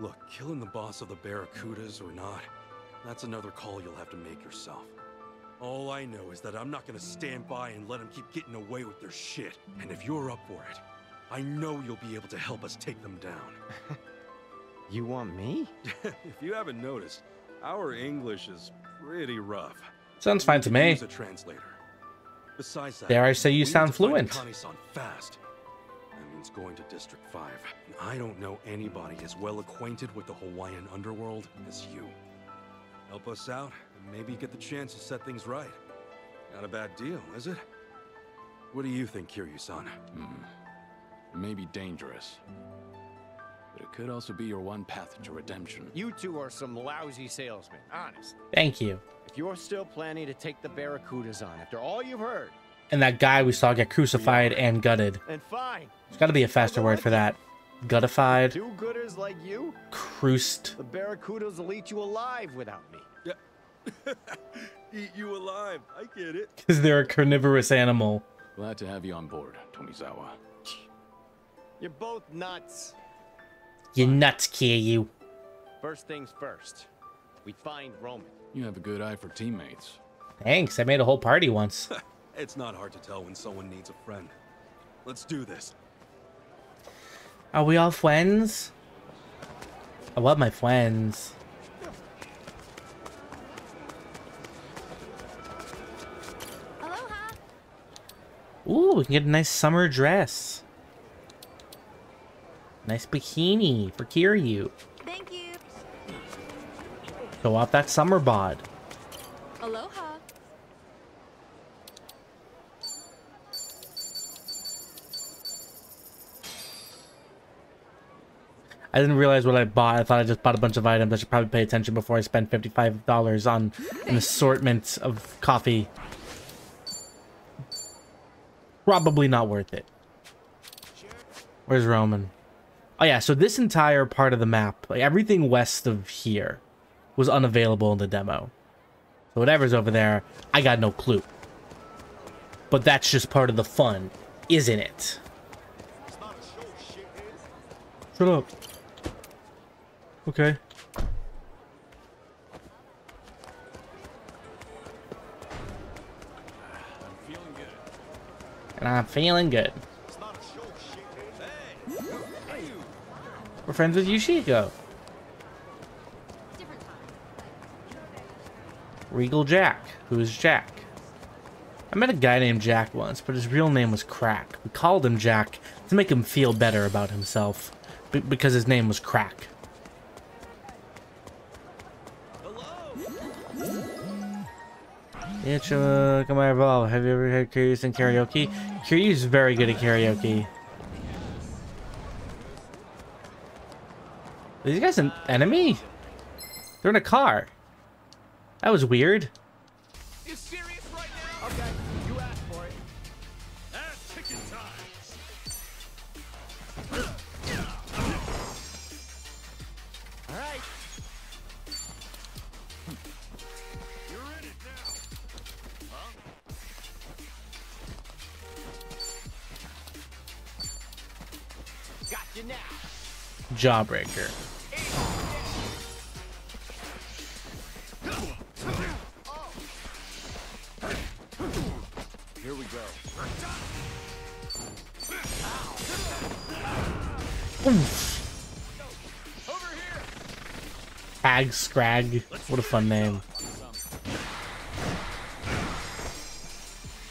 Look, killing the boss of the Barracudas or not, that's another call you'll have to make yourself. All I know is that I'm not gonna stand by and let them keep getting away with their shit. And if you're up for it, I know you'll be able to help us take them down.
You want me?
if you haven't noticed, our English is pretty rough.
Sounds fine to me.
Use a translator. Besides that,
Dare I say you sound fluent.
Fast. That means going to District 5. And I don't know anybody as well acquainted with the Hawaiian underworld as you. Help us out, and maybe get the chance to set things right. Not a bad deal, is it? What do you think, Kiryu-san?
Hmm. Maybe dangerous. But it could also be your one path to redemption.
You two are some lousy salesmen, honest.
Thank you.
If you're still planning to take the Barracudas on after all you've heard,
And that guy we saw get crucified and gutted.
then fine.
There's got to be a faster word for that. Guttified,
Do-gooders like you,
cruised.
the Barracudas will eat you alive without me.
Eat you alive, I get it.
Because they're a carnivorous animal.
Glad to have you on board, Tomizawa.
You're both nuts.
You're nuts, Kiryu.
First things first. We find Roman.
You have a good eye for teammates.
Thanks, I made a whole party once.
It's not hard to tell when someone needs a friend. Let's do this.
Are we all friends? I love my friends.
Aloha.
Ooh, we can get a nice summer dress. Nice bikini for Kiryu.
Thank you.
Show off that summer bod. I didn't realize what I bought. I thought I just bought a bunch of items. I should probably pay attention before I spend $55 on an assortment of coffee. Probably not worth it. Where's Roman? Oh yeah, so this entire part of the map, like everything west of here, was unavailable in the demo. So whatever's over there, I got no clue. But that's just part of the fun, isn't it? Shut up. Okay. And I'm feeling good. We're friends with Yushiko. Regal Jack. Who is Jack? I met a guy named Jack once, but his real name was Crack. We called him Jack to make him feel better about himself, because his name was Crack. Yeah, Chilla, uh, come on, Bob. Have you ever heard Kiryu sing karaoke? Kiryu's very good at karaoke. Are these guys an enemy? They're in a car. That was weird. Jawbreaker.
Here we go.
Hag Scrag. What a fun name.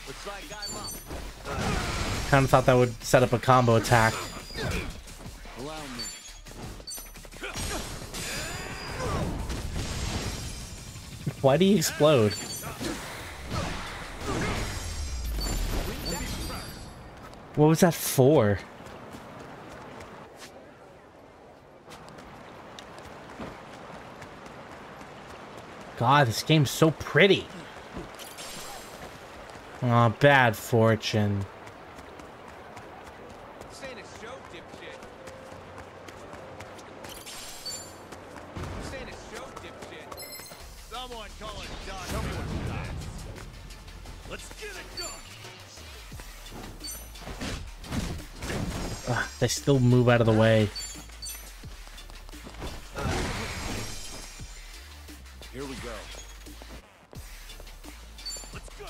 Looks like I'm up.
Kind of thought that would set up a combo attack. Why do you explode? What was that for? God, this game's so pretty. Oh, bad fortune.
Let's get it done.
Ugh, they still move out of the way.
Here we go.
Let's go.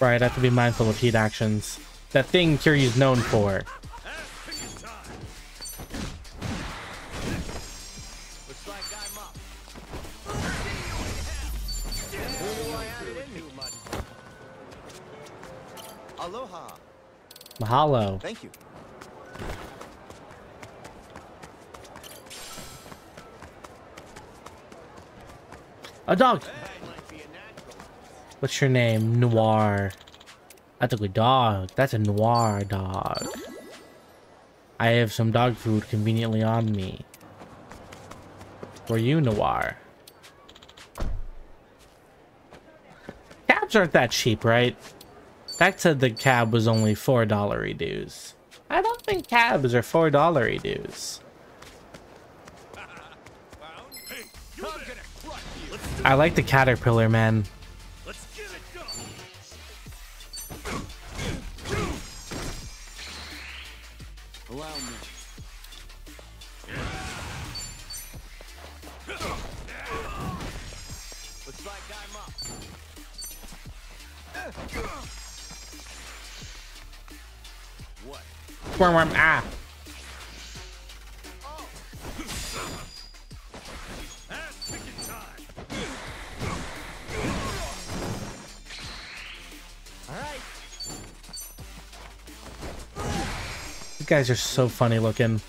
Right, I have to be mindful of heat actions. That thing Kiryu's known for. Mahalo.
Thank you.
A dog.
That might be a natural.
What's your name? Noir. That's a good dog. That's a noir dog. I have some dog food conveniently on me. For you, Noir. Cabs aren't that cheap, right? That said the cab was only four dollar dues. I don't think cabs are four dollar dues.
Hey, you there. Let's do
I like the caterpillar, man. worm worm. Ah. You guys are so funny looking.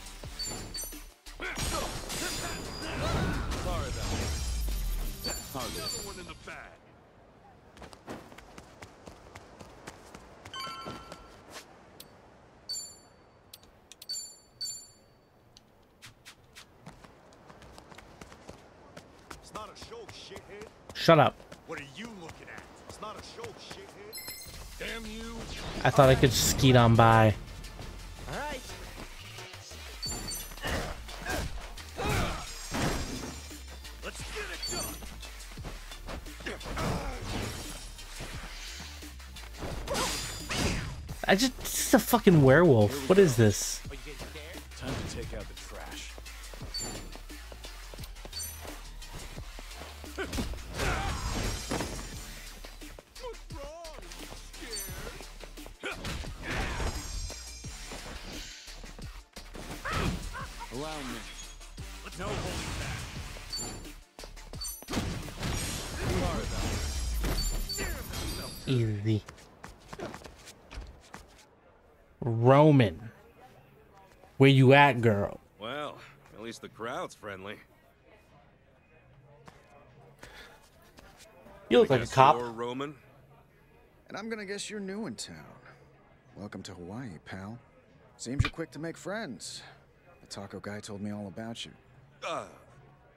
Shut up.
What are you looking at? It's not a show, shithead. Damn you.
I thought I could skeet on by.
All right.
Let's get it done.
I just this is a fucking werewolf. What is this? Where you at, girl?
Well, at least the crowd's friendly.
You look like a
Guess
cop.
you're Roman.
And I'm gonna guess you're new in town. Welcome to Hawaii, pal. Seems you're quick to make friends. The taco guy told me all about you.
Uh,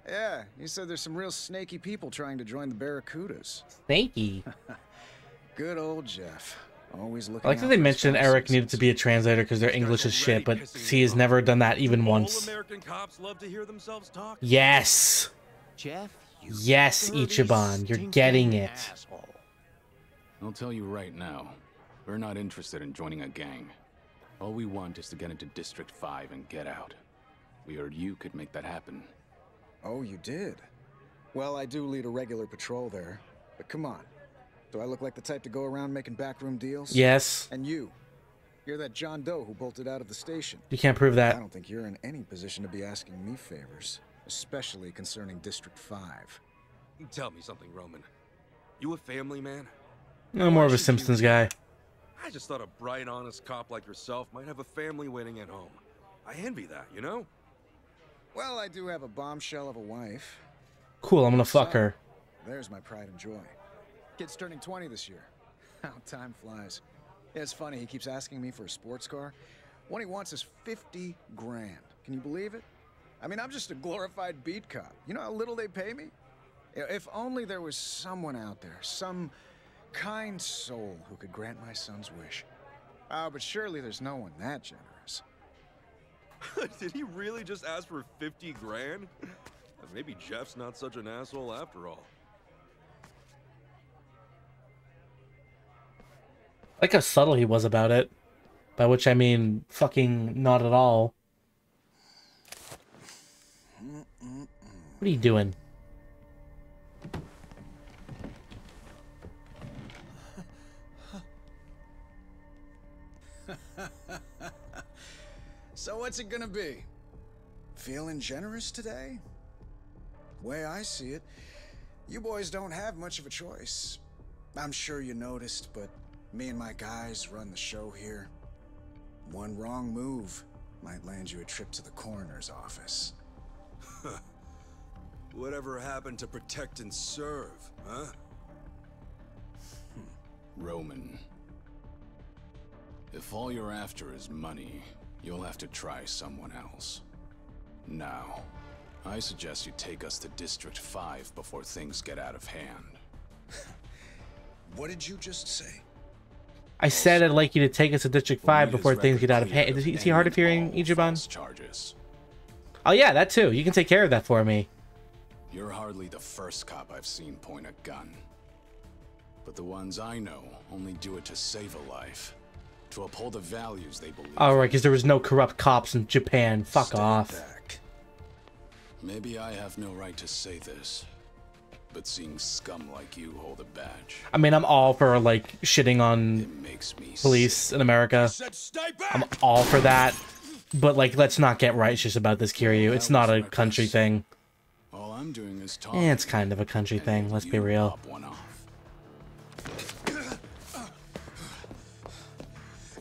Yeah, he said there's some real snaky people trying to join the Barracudas.
Snaky.
Good old Jeff. Always looking
I like that they mentioned
fellow
Eric needed to be a translator because their English is shit, but he has never done that even
all
once.
American cops love to hear themselves talk.
Yes.
Jeff, you
Yes, Ichiban, you're getting it.
asshole.
I'll tell you right now, we're not interested in joining a gang. All we want is to get into District 5 and get out. We heard you could make that happen.
Oh, you did? Well, I do lead a regular patrol there. But come on. Do I look like the type to go around making backroom deals?
Yes.
And you? You're that John Doe who bolted out of the station.
You can't prove that.
I don't think you're in any position to be asking me favors, especially concerning District 5.
Tell me something, Roman. You a family man?
I'm more of a Simpsons guy.
I just thought a bright, honest cop like yourself might have a family waiting at home. I envy that, you know?
Well, I do have a bombshell of a wife.
Cool, I'm gonna fuck her.
There's my pride and joy. Kid's turning 20 this year. How time flies. It's funny, he keeps asking me for a sports car. What he wants is 50 grand. Can you believe it? I mean, I'm just a glorified beat cop. You know how little they pay me? If only there was someone out there, some kind soul who could grant my son's wish. Ah, but surely there's no one that generous.
Did he really just ask for 50 grand? Maybe Jeff's not such an asshole after all.
Like how subtle he was about it. By which I mean fucking not at all. What are you doing?
So what's it gonna be? Feeling generous today? Way I see it, you boys don't have much of a choice. I'm sure you noticed, but me and my guys run the show here. One wrong move might land you a trip to the coroner's office.
Whatever happened to protect and serve, huh? Hmm.
Roman. If all you're after is money, you'll have to try someone else. Now, I suggest you take us to District 5 before things get out of hand.
What did you just say?
I said I'd like you to take us to District 5 before things get out of hand. Is he, is he hard of hearing, Ichiban?
charges.
Oh yeah, that too. You can take care of that for me.
You're hardly the first cop I've seen point a gun. But the ones I know only do it to save a life. To uphold the values they believe
All right, because there was no corrupt cops in Japan. Fuck
Stay
off.
back.
Maybe I have no right to say this, but seeing scum like you hold a badge,
I mean, I'm all for like shitting on
it makes me
police in America.
Said!
I'm all for that. But like, let's not get righteous about this, Kiryu. It's not a country thing.
All I'm doing is
Eh, it's kind of a country
and
thing. Let's be real.
one off.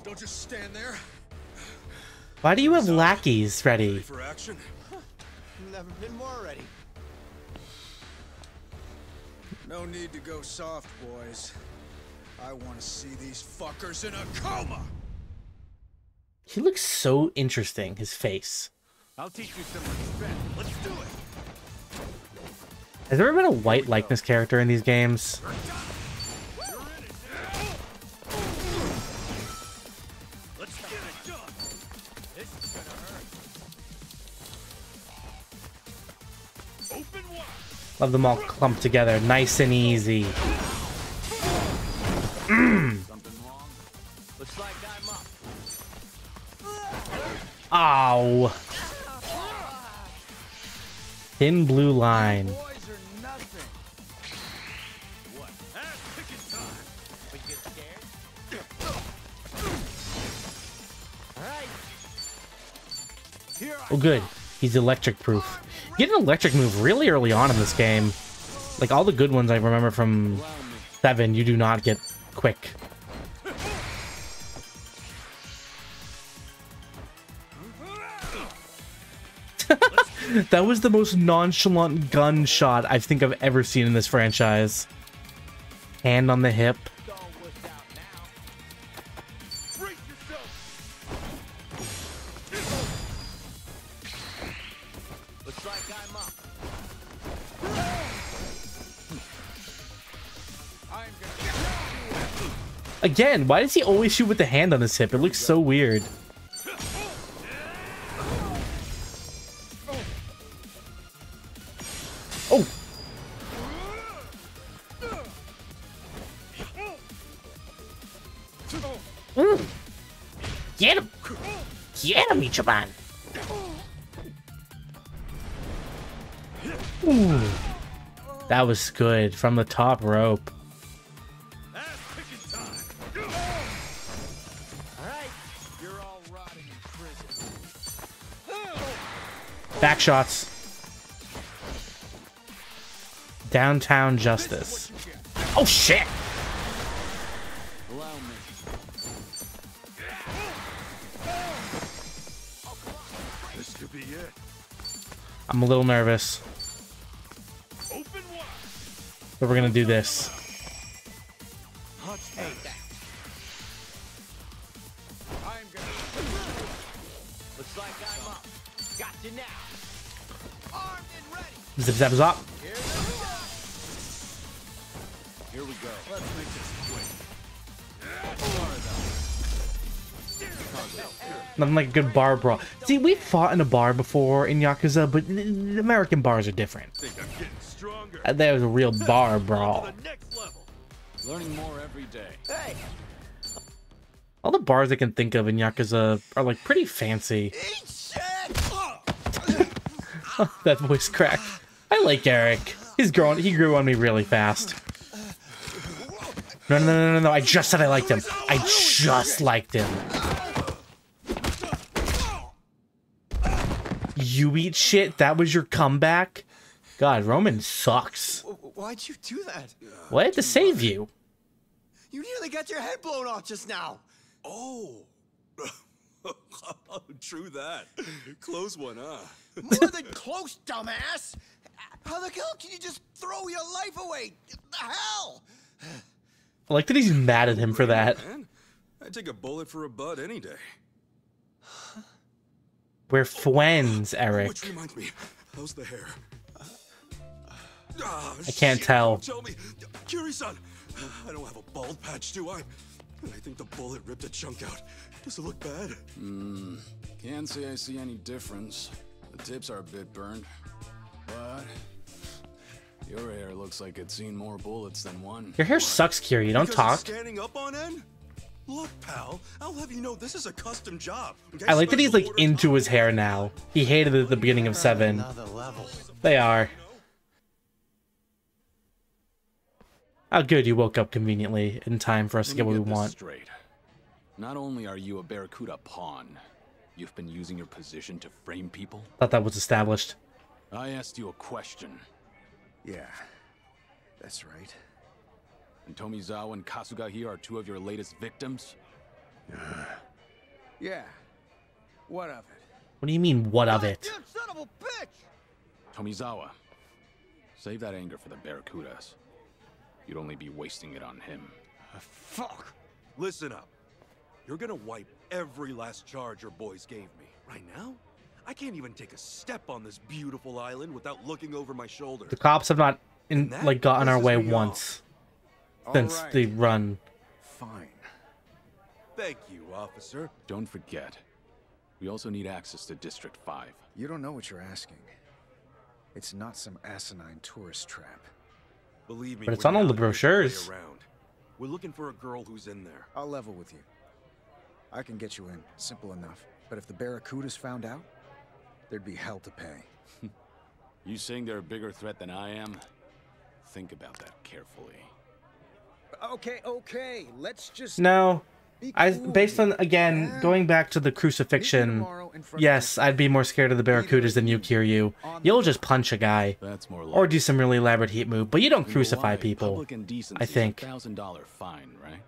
Don't just stand there.
Why do you have lackeys ready?
For action?
Never been more ready.
No need to go soft, boys. I want to see these fuckers in a coma!
He looks so interesting, his face.
I'll teach you some respect. Let's do it.
Has there ever been a white likeness character in these games? Love them all clumped together, nice and easy. Mm. Ow. Thin blue line. Oh, good. He's electric proof. Get an electric move really early on in this game. Like all the good ones I remember from 7, you do not get quick. that was the most nonchalant gunshot I think I've ever seen in this franchise. Hand on the hip. Again, why does he always shoot with the hand on his hip? It looks so weird. Oh! Mm. Get him! Get him, Ichiban! Ooh. That was good from the top rope. Back shots. Downtown Justice. Oh shit!
Allow me.
This could be it.
I'm a little nervous,
Open
but we're gonna do this. Zap zap.
Here we go. Let's make this quick.
Nothing like a good bar brawl. See, we fought in a bar before in Yakuza, but n- n- American bars are different.
Think I'm getting stronger.
Uh, There was a real bar brawl.
To the next level.
Learning more every day.
Hey.
All the bars I can think of in Yakuza are like pretty fancy. That voice crack. I like Eric. He's grown. He grew on me really fast. No, no, no, no, no! I just said I liked him. I just liked him. You eat shit. That was your comeback. God, Roman sucks.
Why'd you do that?
What I had to save you?
You nearly got your head blown off just now.
Oh. True that. Close one, huh?
More than close, dumbass. How the hell can you just throw your life away? The hell?
I like that he's mad at him for that.
Man, I'd take a bullet for a bud any day.
We're friends, Eric.
Which reminds me, how's the hair? Ah,
I can't
shit,
tell.
Tell me, Kiri-san, I don't have a bald patch, do I? I think the bullet ripped a chunk out. Does it look bad?
Hmm. Can't say I see any difference. The tips are a bit burned. But your hair looks like it's seen more bullets than one.
Your hair sucks, Kiri. Don't
Because
talk.
standing up on end? Look, pal, I'll have you know this is a custom job. okay?
I like that he's like into his hair now. He hated it at the beginning of seven. They are. How good you woke up conveniently in time for us to get
me
what we want.
Straight. Not only are you a Barracuda pawn, you've been using your position to frame people.
Thought that was established.
I asked you a question,
Yeah, that's right.
and Tomizawa and Kasuga here are two of your latest victims.
Yeah. What of it?
What do you mean, what of it?
son of a bitch!
Tomizawa, save that anger for the Barracudas. You'd only be wasting it on him.
Ah, fuck! Listen up. You're gonna wipe every last charge your boys gave me. Right now, I can't even take a step on this beautiful island without looking over my shoulder.
The cops have not, in, like, gotten our way
me off.
once since
right.
the run.
Fine.
Thank you, officer.
Don't forget, we also need access to District 5.
You don't know what you're asking. It's not some asinine tourist trap.
Believe me,
But it's on all the
here to play
brochures.
around. We're looking for a girl who's in there.
I'll level with you. I can get you in, simple enough. But if the Barracudas found out, there'd be hell to pay.
You saying they're a bigger threat than I am? Think about that carefully.
Okay, okay, let's just...
No.
Be
I based on again
yeah?
going back to the crucifixion.
tomorrow in front of
Yes, I'd be more scared of the Barracudas than you, Kiryu. You'll just punch a guy, or do some really elaborate heat move, but you don't crucify people. I think.
thousand dollar fine, right?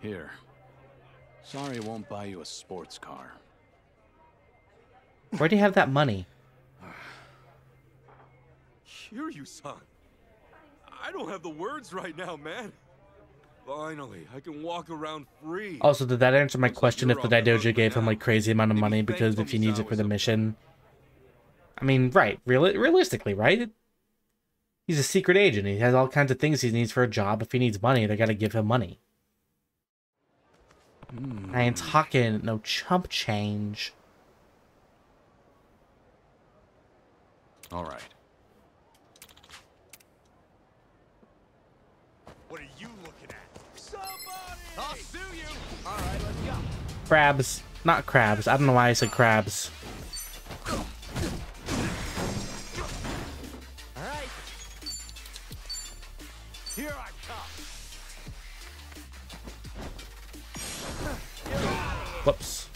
Here. Sorry, it won't buy you a sports car.
Where do you have that money?
Hear you, son. I don't have the words right now, man. Finally, I can walk around free.
Also, did that answer my question if the
you're on the hook Daidoji
gave him like crazy amount of money because if he needs it for the mission? I mean, right? Real realistically, right? He's a secret agent. He has all kinds of things he needs for a job. If he needs money, they gotta give him money. Hmm. I ain't talking no chump change.
All right.
What are you looking at? Somebody! I'll sue you! All right, let's go.
Crabs, not crabs. I don't know why I said crabs.
All right. Here I come.
Whoops.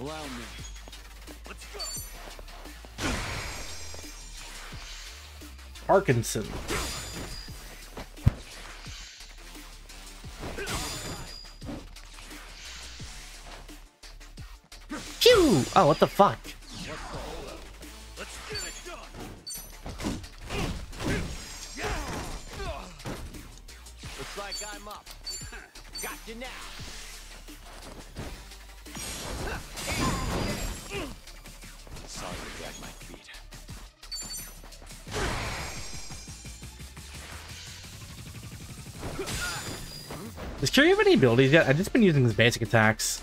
Allow me.
Parkinson. Phew! Oh, what the fuck?
Looks like I'm up. Got you now.
Does Kiryu have any abilities yet? I've just been using his basic attacks.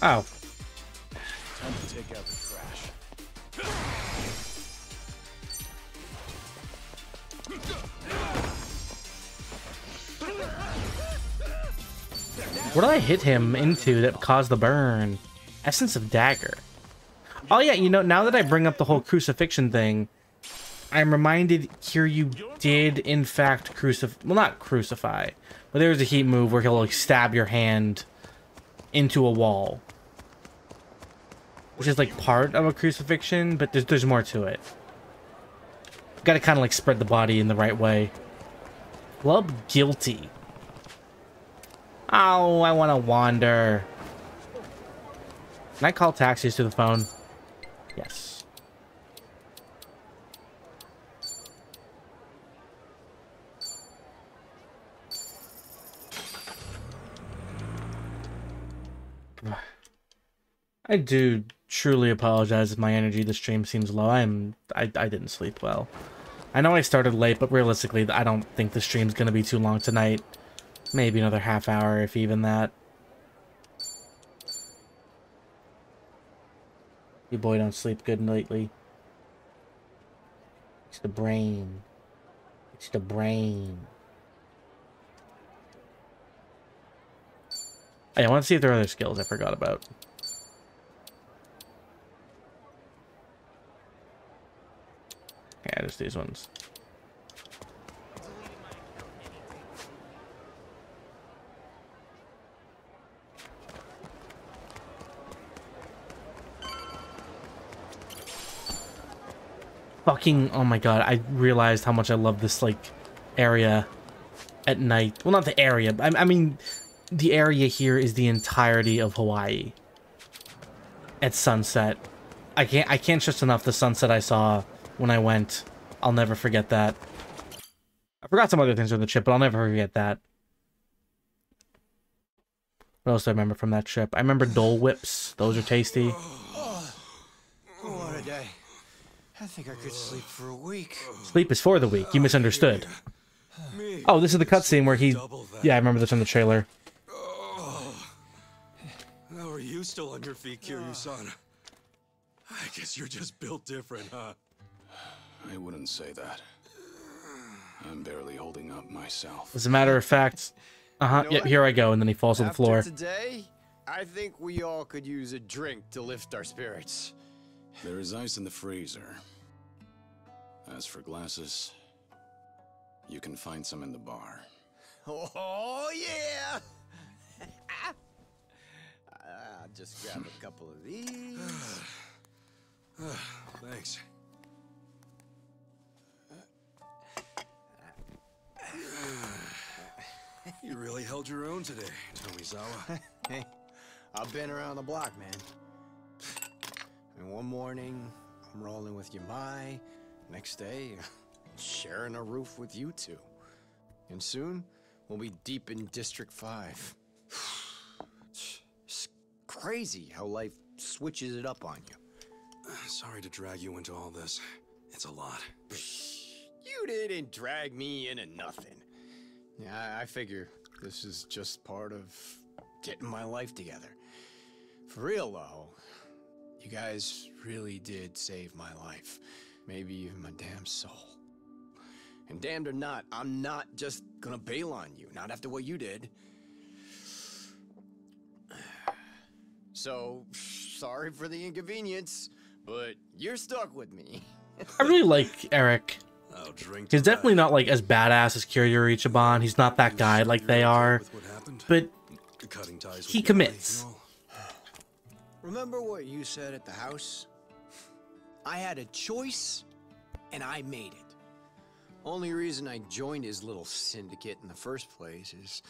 Oh. What did I hit him into that caused the burn? Essence of Dagger. Oh yeah, you know, now that I bring up the whole crucifixion thing, I'm reminded here you did in fact crucify, well not crucify, but there's a heat move where he'll like stab your hand into a wall. Which is like part of a crucifixion, but there's, there's more to it. Gotta kind of like spread the body in the right way. Club guilty. Oh, I want to wander. Can I call taxis to the phone? Yes. I do truly apologize if my energy the stream seems low. I'm I, I didn't sleep well. I know I started late, but realistically, I don't think the stream's gonna be too long tonight. Maybe another half hour, if even that. You boy don't sleep good lately. It's the brain. It's the brain. I want to see if there are other skills I forgot about. Yeah, just these ones. Fucking oh my god! I realized how much I love this like area at night. Well, not the area. But I, I mean, the area here is the entirety of Hawaii at sunset. I can't I can't stress enough the sunset I saw when I went. I'll never forget that. I forgot some other things on the trip, but I'll never forget that. What else do I remember from that trip? I remember Dole Whips. Those are tasty.
What a day. I think I could sleep for a week.
Sleep is for the weak. You misunderstood. Oh, this is the cutscene where he... Yeah, I remember this from the trailer.
How are you still on your feet, Kiryu-san? I guess you're just built different, huh?
I wouldn't say that. I'm barely holding up myself.
As a matter of fact... Uh-huh,
You know
yep,
what?
here I go, and then he falls to the floor.
today, I think we all could use a drink to lift our spirits.
There is ice in the freezer. As for glasses, you can find some in the bar.
Oh, yeah! I'll just grab a couple of these.
Thanks. You really held your own today, Tomizawa.
hey, I've been around the block, man. And one morning, I'm rolling with Yamai. Next day, sharing a roof with you two. And soon, we'll be deep in District 5. It's crazy how life switches it up on you.
Sorry to drag you into all this. It's a lot.
You didn't drag me into nothing. Yeah, I, I figure this is just part of getting my life together. For real, though, you guys really did save my life. Maybe even my damn soul. And damned or not, I'm not just gonna bail on you, not after what you did. So, sorry for the inconvenience, but you're stuck with me.
I really like Eric.
I'll drink
He's definitely not like as badass as Kiryu Ichiban. He's not that guy like they are. But he commits.
Remember what you said at the house? I had a choice, and I made it. Only reason I joined his little syndicate in the first place is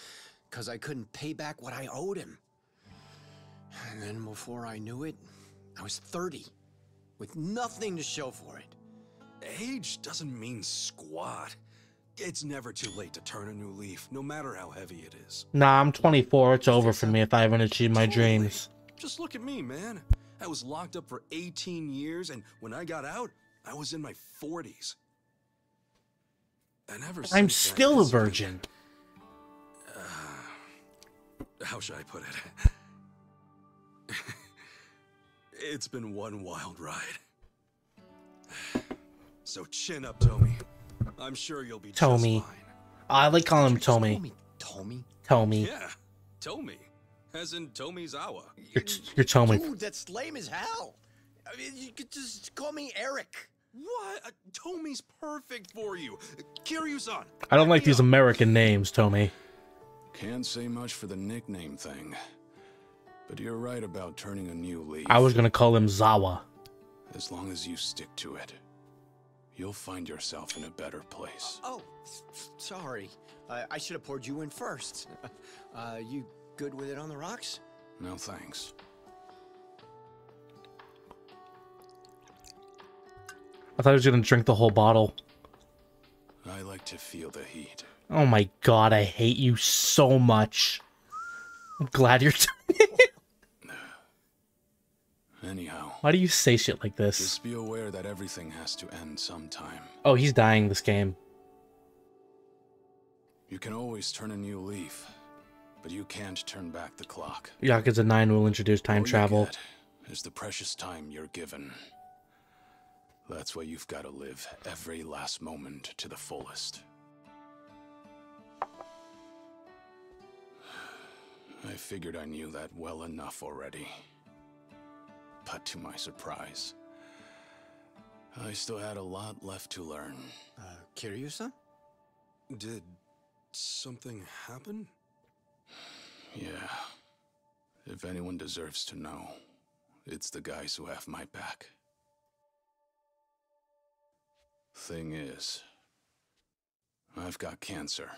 because I couldn't pay back what I owed him. And then before I knew it, I was 30, with nothing to show for it.
Age doesn't mean squat. It's never too late to turn a new leaf, no matter how heavy it is.
Nah, I'm 24. It's over for me if I haven't achieved my dreams.
Just look at me, man. I was locked up for 18 years, and when I got out, I was in my 40s. And ever
I'm still a virgin.
then- how should I put it? it's been one wild ride. So chin up, Tommy. I'm sure you'll be
Tommy.
fine.
I like calling him Tommy.
Tommy?
Tommy.
Yeah, Tommy. As in Tomizawa.
You're, you're Tommy.
Dude, that's lame as hell. I mean, you could just call me Eric.
What? Uh, Tommy's perfect for you. Kiryu-san.
I don't like these American names, Tommy.
Can't say much for the nickname thing. But you're right about turning a new leaf.
I was gonna call him Zawa.
As long as you stick to it, you'll find yourself in a better place.
Oh, s- s- sorry. I I should have poured you in first. Uh, you good with it on the rocks?
No thanks.
I thought I was gonna drink the whole bottle.
I like to feel the heat.
Oh my god, I hate you so much. I'm glad you're.
Anyhow,
Why do you say shit like this?
just be aware that everything has to end sometime.
Oh, he's dying this game.
You can always turn a new leaf, but you can't turn back the clock.
Yakuza 9 will introduce time
All
travel.
get is the precious time you're given. That's why you've got to live every last moment to the fullest. I figured I knew that well enough already. But to my surprise, I still had a lot left to learn.
Uh, Kiryu-san?
Did something happen?
Yeah. If anyone deserves to know, it's the guys who have my back. Thing is, I've got cancer.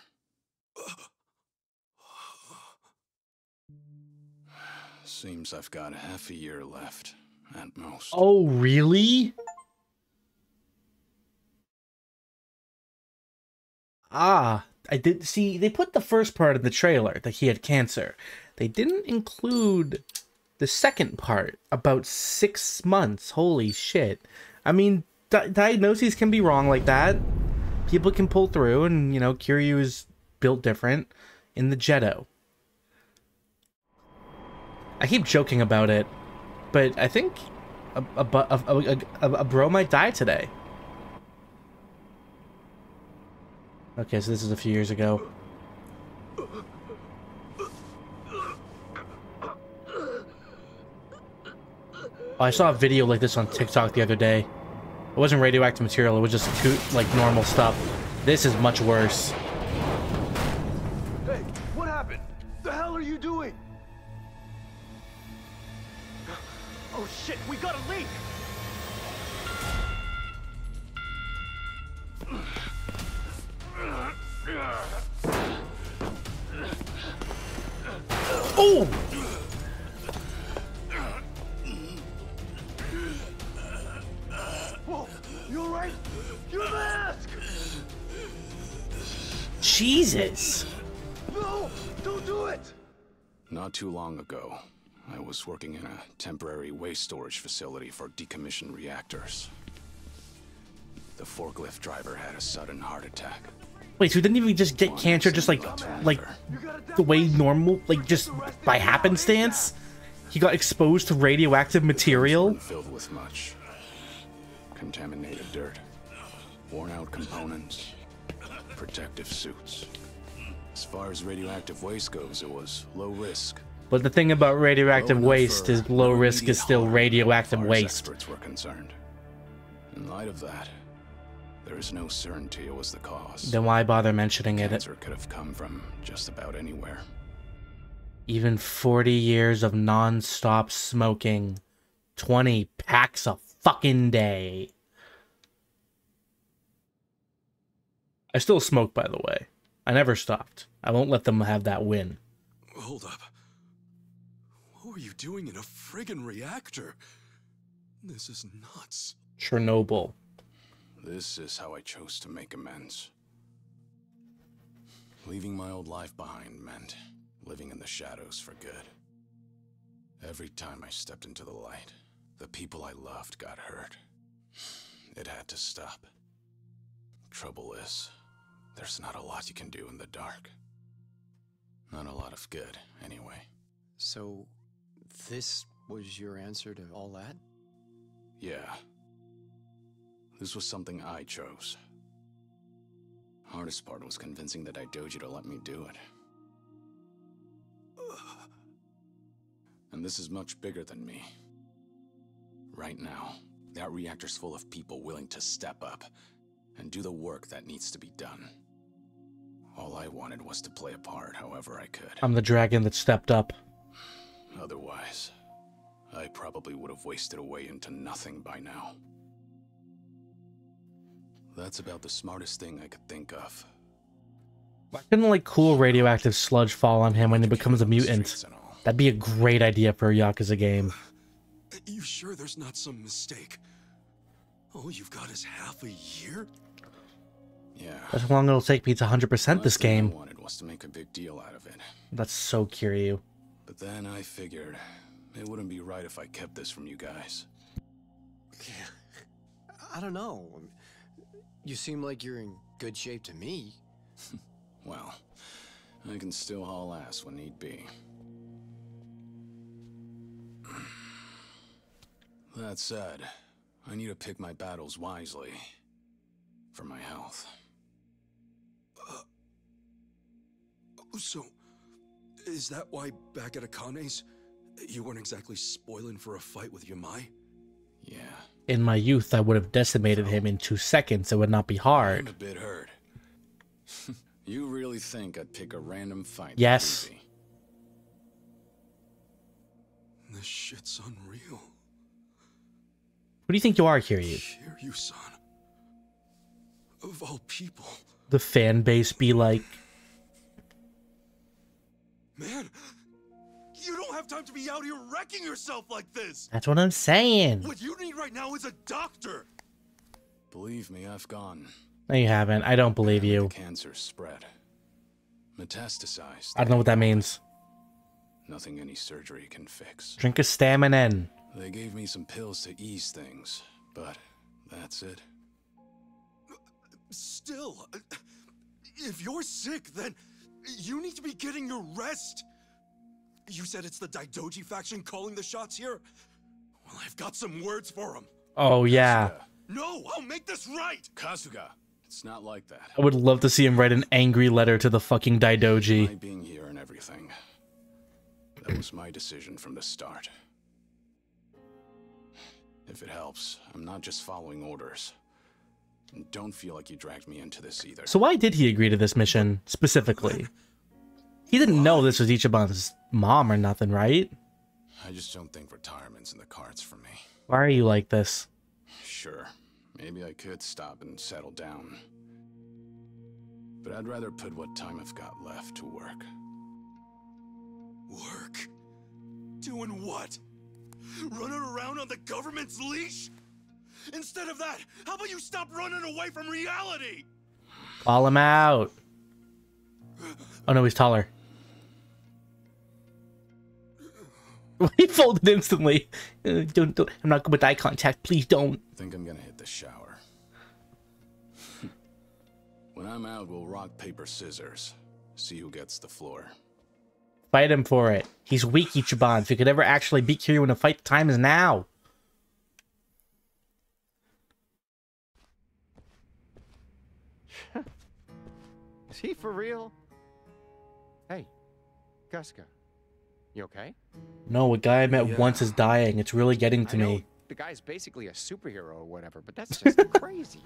Seems I've got half a year left, at most.
Oh, really? Ah, I did see they put the first part in the trailer that he had cancer. They didn't include the second part about six months. Holy shit. I mean, di- diagnoses can be wrong like that. People can pull through, and, you know, Kiryu is built different in the Jetto. I keep joking about it, but I think a, a, a, a, a, a bro might die today. Okay, so this is a few years ago. I saw a video like this on TikTok the other day. It wasn't radioactive material, it was just coo- like normal stuff. This is much worse.
Too long ago, I was working in a temporary waste storage facility for decommissioned reactors. The forklift driver had a sudden heart attack.
Wait, so he didn't even just get cancer just like like the way normal like just by happenstance? He got exposed to radioactive material?
Filled with much contaminated dirt, worn out components, protective suits. As far as radioactive waste goes, it was low risk.
But the thing about radioactive
Low
waste is low risk is still radioactive
as far as
waste.
Experts were concerned. In light of that, there is no certainty it was the cause.
Then why bother mentioning it?
Cancer could have come from just about anywhere.
Even 40 years of non-stop smoking. 20 packs a fucking day. I still smoke, by the way. I never stopped. I won't let them have that win.
Hold up. What were you doing in a friggin' reactor? This is nuts.
Chernobyl.
This is how I chose to make amends. Leaving my old life behind meant living in the shadows for good. Every time I stepped into the light, the people I loved got hurt. It had to stop. Trouble is, there's not a lot you can do in the dark. Not a lot of good, anyway.
So, this was your answer to all that?
Yeah. This was something I chose. Hardest part was convincing that the Daidoji to let me do it. And this is much bigger than me. Right now, that reactor's full of people willing to step up and do the work that needs to be done. All I wanted was to play a part however I could.
I'm the dragon that stepped up.
Otherwise, I probably would have wasted away into nothing by now. That's about the smartest thing I could think of.
Why couldn't like cool radioactive sludge fall on him when he becomes a mutant? That'd be a great idea for a Yakuza game.
You sure there's not some mistake? All you've got is half a year?
Yeah.
That's how long it'll take me to 100% this
Last thing I
game.
wanted was to make a big deal out of it.
That's so Kiryu.
But then I figured it wouldn't be right if I kept this from you guys.
I don't know. You seem like you're in good shape to me.
Well, I can still haul ass when need be. That said, I need to pick my battles wisely. For my health.
Uh, So, is that why back at Akane's, you weren't exactly spoiling for a fight with Yamai?
Yeah.
In my youth, I would have decimated him in two seconds. It would not be hard.
I'm a
hard.
bit hurt. you really think I'd pick a random fight?
Yes.
This shit's unreal.
Who do you think you are, Kiryu?
Hear you, son. Of all people.
The fan base be like,
Man, you don't have time to be out here wrecking yourself like this.
that's what I'm saying.
What you need right now is a doctor.
Believe me, I've gone.
No, you haven't. I don't believe you.
Cancer spread. Metastasized.
I don't know what that means.
Nothing any surgery can fix.
Drink a stamina.
They gave me some pills to ease things, but that's it.
Still, uh, if you're sick, then you need to be getting your rest. You said it's the Daidoji faction calling the shots here? Well, I've got some words for them.
Oh yeah.
No, I'll make this right.
Kasuga, it's not like that.
I would love to see him write an angry letter to the fucking Daidoji.
My
Daidoji.
being here and everything. That was my decision from the start. If it helps, I'm not just following orders. And don't feel like you dragged me into this either.
So why did he agree to this mission specifically? He didn't know this was Ichiban's mom or nothing, right?
I just don't think retirement's in the cards for me.
Why are you like this?
Sure, maybe I could stop and settle down. But I'd rather put what time I've got left to work.
Work? Doing what? Running around on the government's leash? Instead of that, how about you stop running away from reality?
Call him out. Oh no, he's taller. he folded instantly. Uh, don't, don't, I'm not good with eye contact. Please don't.
Think I'm gonna hit the shower. when I'm out, we'll rock, paper, scissors. See who gets the floor.
Fight him for it. He's weak, Ichiban. If you could ever actually beat Kiryu in a fight, the time is now.
Is he for real? Hey, Kasuga, you okay?
No, a guy I met once is dying. It's really getting to
I know
me.
the guy's basically a superhero or whatever, but that's just crazy.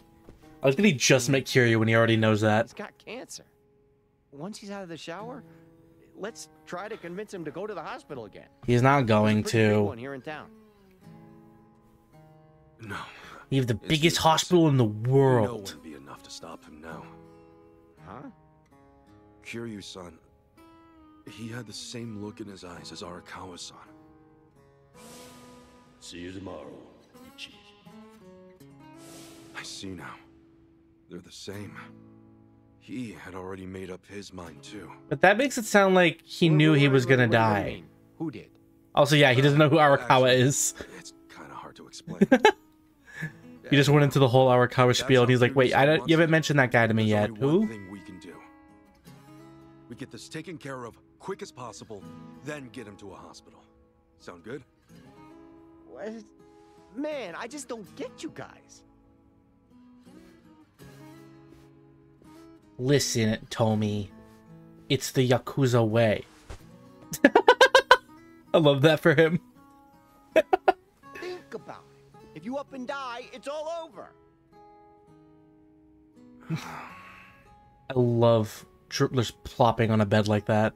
I was gonna just met Kiryu when he already knows that.
He's got cancer. Once he's out of the shower, let's try to convince him to go to the hospital again.
He's not going to.
one here in town.
No.
You have the biggest hospital in the
No
world.
wouldn't be enough to stop him now.
Huh?
Kiryu-san, he had the same look in his eyes as Arakawa-san.
See you tomorrow, Ichi.
I see now. They're the same. He had already made up his mind too.
But that makes it sound like he knew he was gonna die.
Who did?
Also, yeah, he doesn't know who uh, Arakawa is.
It's kind of hard to explain.
He just went into the whole Arakawa spiel, and he's like, "Wait, I don't. You haven't mentioned that guy to me yet.
There's only
Who?
Thing we. We get this taken care of quick as possible, then get him to a hospital. Sound good?
What? Man, I just don't get you guys.
Listen, Tommy, it's the Yakuza way." I love that for him.
Think about it. If you up and die, it's all over.
I love Triplers plopping on a bed like that.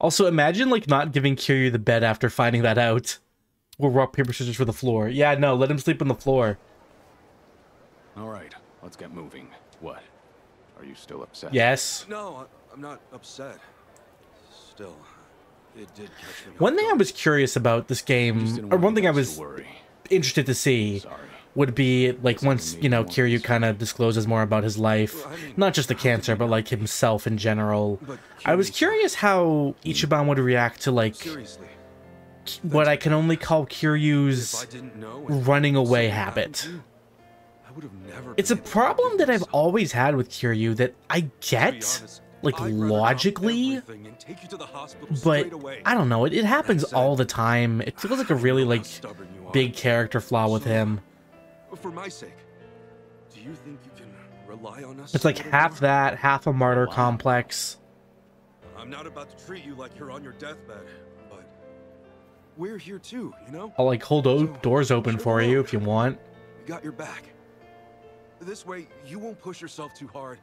Also, imagine like not giving Kiryu the bed after finding that out. We'll rock paper scissors for the floor. Yeah, no, let him sleep on the floor.
All right, let's get moving. What? Are you still upset?
Yes.
No, I- I'm not upset. Still, it did catch me.
One thing I was curious about this game, or one thing I was interested to see, would be like once you know Kiryu kind of discloses more about his life, not just the cancer, but like himself in general. I was curious how Ichiban would react to like what I can only call Kiryu's running away habit.
I would have never.
It's a problem that I've always had with Kiryu that I get, like logically,
take you to the hospital
but. I don't know. It, it happens all the time. It feels like a really like big character flaw with him.
For my sake, do you think you can rely on us?
It's like half that, half a martyr complex.
I'm not about to treat you like you're on your deathbed, but we're here too, you know?
I'll like hold o- doors open for you if you want.
We got your back. This way, you won't push yourself too hard,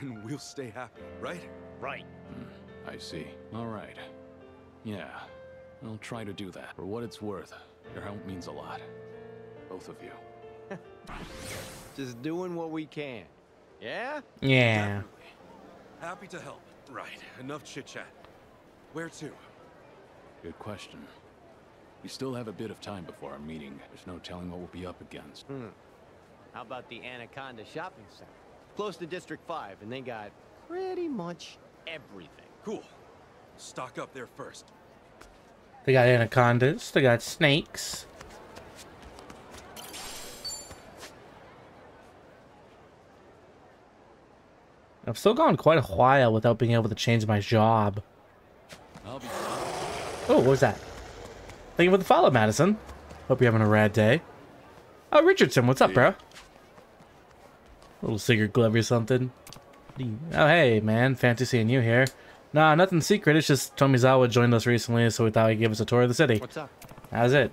and we'll stay happy, right?
Right.
Hmm, I see. All right. Yeah, I'll try to do that. For what it's worth, Your help means a lot. Both of you.
Just doing what we can. Yeah?
Yeah.
Happy to help. Right, enough chit chat. Where to?
Good question. We still have a bit of time before our meeting. There's no telling what we'll be up against.
Hmm. How about the Anaconda Shopping Center? Close to District 5, and they got pretty much everything.
Cool. Stock up there first.
They got anacondas. They got snakes. I've still gone quite a while without being able to change my job. Oh, what was that? Thank you for the follow, Madison. Hope you're having a rad day. Oh, Richardson, what's up, bro? little cigarette glove or something. Oh, hey, man. Fancy seeing you here. Nah, nothing secret. It's just Tomizawa joined us recently, so we thought he'd give us a tour of the city.
What's up?
How's it?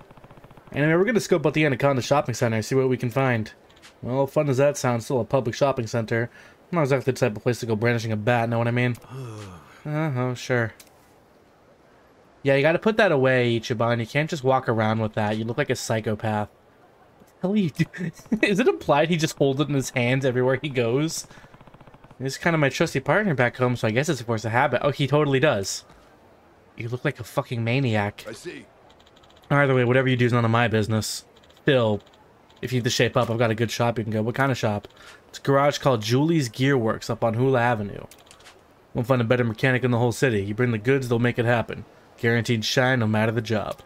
Anyway, we're gonna scope out the Anaconda Shopping Center, and see what we can find. Well, fun as that sounds, still a public shopping center. Not exactly the type of place to go brandishing a bat, know what I mean? uh oh, sure. Yeah, you gotta put that away, Ichiban. You can't just walk around with that. You look like a psychopath. What the hell are you doing? Is it implied he just holds it in his hands everywhere he goes? He's kind of my trusty partner back home, so I guess it's a force of habit. Oh, he totally does. You look like a fucking maniac.
I see.
Either way, whatever you do is none of my business. Still, if you need to shape up, I've got a good shop you can go. What kind of shop? It's a garage called Julie's Gear Works up on Hula Avenue. Won't find a better mechanic in the whole city. You bring the goods, they'll make it happen. Guaranteed shine no matter the job.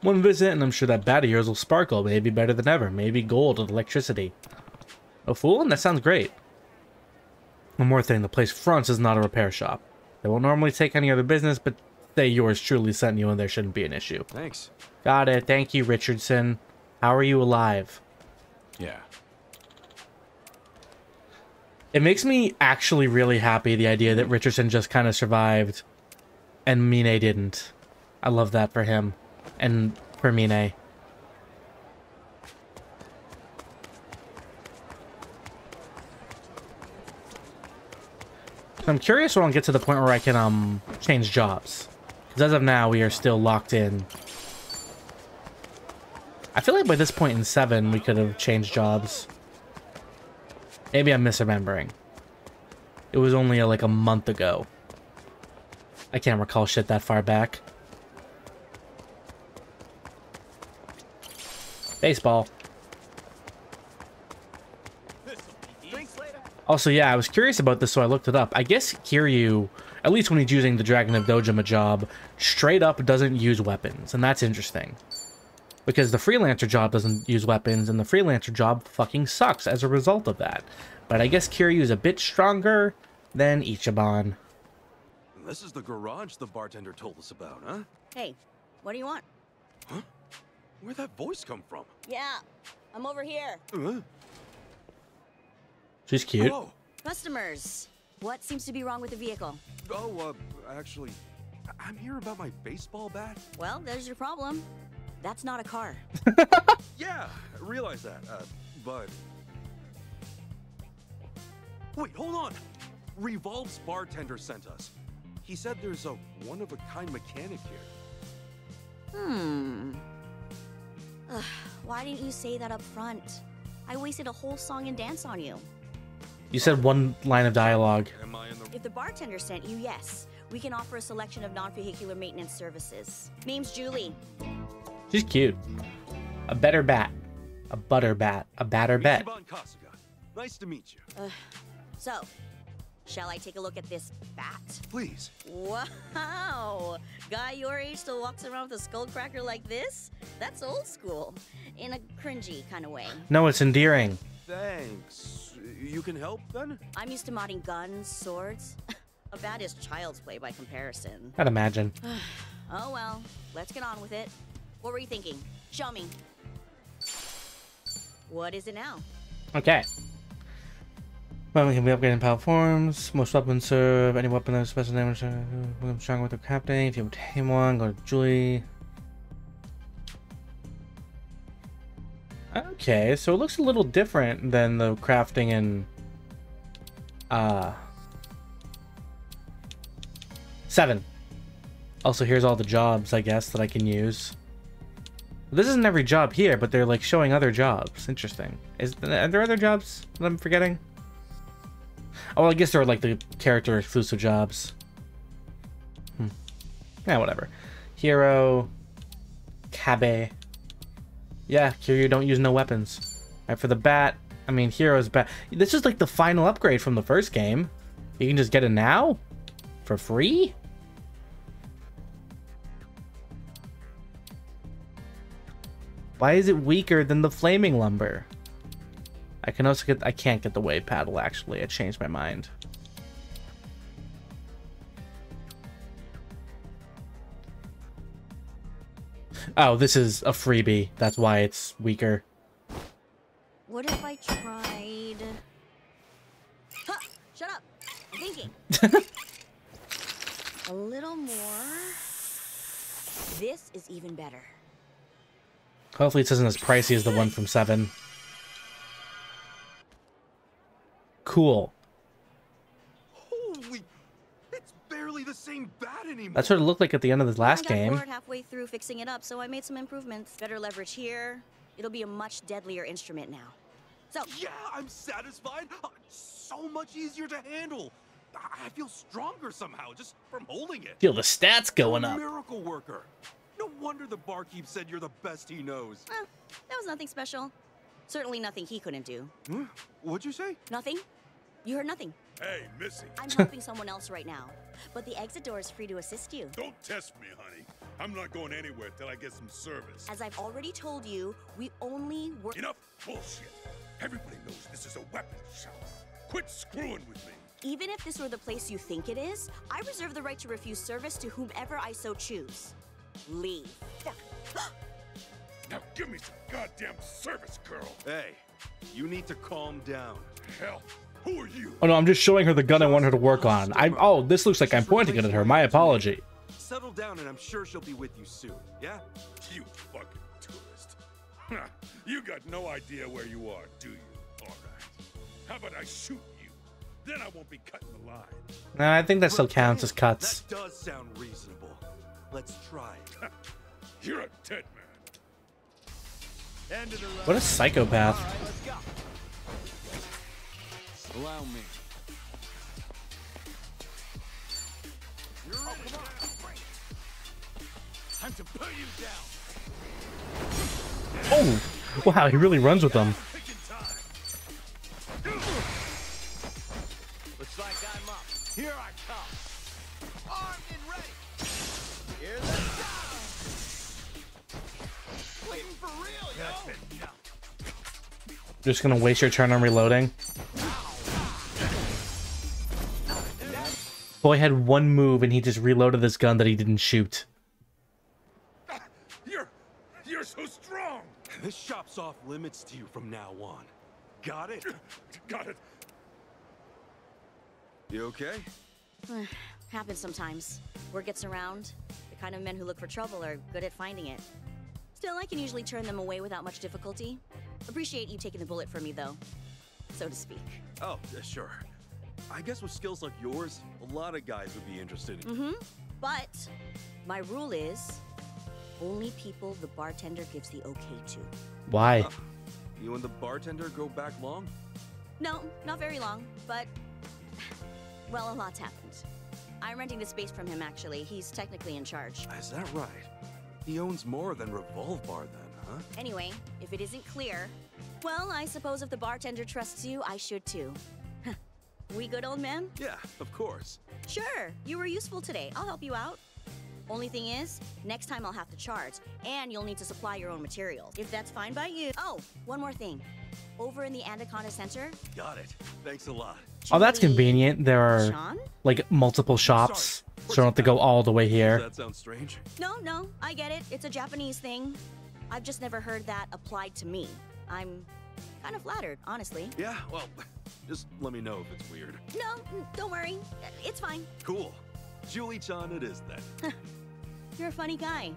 One visit, and I'm sure that bat of yours will sparkle, maybe better than ever. Maybe gold with electricity. A fool? And that sounds great. One more thing, the place fronts is not a repair shop. They won't normally take any other business, but they yours truly sent you and there shouldn't be an issue.
Thanks.
Got it. Thank you, Richardson. How are you alive?
Yeah.
It makes me actually really happy the idea that Richardson just kind of survived and Mine didn't. I love that for him and for Mine. I'm curious when I'll get to the point where I can um change jobs. Because as of now, we are still locked in. I feel like by this point in 7, we could have changed jobs. Maybe I'm misremembering. It was only uh, like a month ago. I can't recall shit that far back. Baseball. Also, yeah, I was curious about this, so I looked it up. I guess Kiryu, at least when he's using the Dragon of Dojima job, straight up doesn't use weapons, and that's interesting. Because the freelancer job doesn't use weapons, and the freelancer job fucking sucks as a result of that. But I guess Kiryu is a bit stronger than Ichiban.
This is the garage the bartender told us about, huh?
Hey, what do you want?
Huh? Where'd that voice come from?
Yeah, I'm over here.
Uh,
She's cute.
Hello.
Customers. What seems to be wrong with the vehicle?
Oh, uh, actually, I- I'm here about my baseball bat.
Well, there's your problem. That's not a car.
Yeah, I realize that, uh, but... Wait, hold on! Revolve's bartender sent us. He said there's a one-of-a-kind mechanic here.
Hmm. Ugh, why didn't you say that up front? I wasted a whole song and dance on you.
You said one line of dialogue.
Am I in the...
If the bartender sent you, yes. We can offer a selection of non-vehicular maintenance services. Name's Julie.
She's cute. A better bat. A butter bat. A batter bet.
Ichiban Kasuga. Nice to meet you.
Ugh. So, shall I take a look at this bat?
Please.
Wow! Guy your age still walks around with a skullcracker like this? That's old school. In a cringy kind of way.
No, it's endearing.
Thanks. You can help, then?
I'm used to modding guns, swords. a bat is child's play by comparison.
I'd imagine.
oh well, let's get on with it. What were you thinking? Show me. What is it now?
Okay. Weapon can be upgraded in power forms. Most weapons serve any weapon that has special damage. Become stronger with the crafting. If you obtain one, go to Julie. Okay, so it looks a little different than the crafting in uh seven. Also, here's all the jobs, I guess, that I can use. This isn't every job here, but they're like showing other jobs. Interesting. Is are there other jobs that I'm forgetting? Oh, I guess there are like the character exclusive jobs. Hmm. Yeah, whatever. Hero, Kabe. Yeah, Kiryu don't use no weapons. Right, for the bat, I mean, Hero's bat. This is like the final upgrade from the first game. You can just get it now? For free? Why is it weaker than the flaming lumber? I can also get I can't get the wave paddle actually. I changed my mind. Oh, this is a freebie. That's why it's weaker.
What if I tried? Huh, shut up. I'm thinking. A little more. This is even better.
Hopefully this isn't as pricey as the one from 7. Cool.
Holy, it's barely the same bat anymore.
That's what it looked like at the end of the last
I got
game.
bored halfway through fixing it up, so I made some improvements. Better leverage here. It'll be a much deadlier instrument now. So
Yeah, I'm satisfied. Uh, so much easier to handle. I I feel stronger somehow just from holding it.
Feel the stats going
You're a
up.
Miracle worker. No wonder the barkeep said you're the best he knows.
eh, that was nothing special. Certainly nothing he couldn't do.
Huh? What'd you say?
Nothing? You heard nothing.
Hey, Missy.
I'm helping someone else right now. But the exit door is free to assist you.
Don't test me, honey. I'm not going anywhere till I get some service.
As I've already told you, we only work.
Enough bullshit. Everybody knows this is a weapons shop. Quit screwing with me.
Even if this were the place you think it is, I reserve the right to refuse service to whomever I so choose. Leave.
Now give me some goddamn service, girl.
Hey, you need to calm down.
Hell, who are you?
Oh no, I'm just showing her the gun I want her to work on. I oh, this looks like I'm pointing it at her. My apology.
Settle down and I'm sure she'll be with you soon, yeah?
You fucking tourist. Huh, you got no idea where you are, do you? All right. How about I shoot you? Then I won't be cutting the line.
Nah, I think that still counts as cuts.
That does sound reasonable. Let's try.
You're a dead man.
End of the road.
What a psychopath.
All right. Allow me.
Oh. Time to put you down.
Oh, wow, he really runs with them.
Looks like I'm up. Here I come.
Just gonna waste your turn on reloading. Boy had one move and he just reloaded this gun that he didn't shoot.
You're you're so strong.
This shop's off limits to you from now on. Got it?
Got it.
You okay?
Happens sometimes. Word gets around. The kind of men who look for trouble are good at finding it. Still, I can usually turn them away without much difficulty. Appreciate you taking the bullet for me, though, so to speak.
Oh, yeah, sure. I guess with skills like yours, a lot of guys would be interested in.
Mm-hmm. But my rule is only people the bartender gives the okay to.
Why?
You and the bartender go back long?
No, not very long, but well, a lot's happened. I'm renting the space from him actually. He's technically in charge.
Is that right? He owns more than Revolve Bar then, huh?
Anyway, if it isn't clear, well, I suppose if the bartender trusts you, I should too. we good, old man?
Yeah, of course.
Sure, you were useful today. I'll help you out. Only thing is, next time I'll have to charge, and you'll need to supply your own materials. If that's fine by you. Oh, one more thing. Over in the Anaconda Center,
Got it. Thanks a lot.
Oh, that's convenient. There are
Sean?
like multiple shops, so I don't have to go all the way here.
Does
here.
that sound strange?
No, no, I get it. It's a Japanese thing. I've just never heard that applied to me. I'm kind of flattered, honestly.
Yeah, well, just let me know if it's weird.
No, don't worry. It's fine.
Cool. Julie-chan it is then.
You're a funny guy.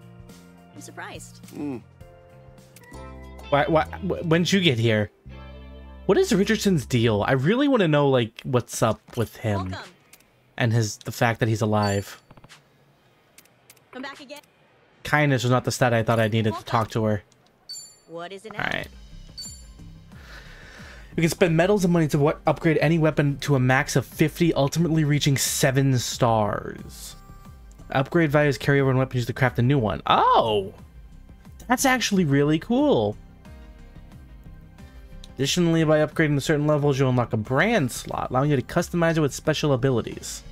I'm surprised.
Hmm. Why, why, when did you get here? What is Richardson's deal? I really want to know like what's up with him
Welcome.
And his the fact that he's alive.
Come back again.
kindness was not the stat I thought I needed to talk to her.
What is it now?
Alright. You can spend medals and money to what upgrade any weapon to a max of 50, ultimately reaching 7 stars. Upgrade values carry over in weapons used to craft a new one. Oh! That's actually really cool. Additionally, by upgrading to certain levels, you'll unlock a brand slot, allowing you to customize it with special abilities.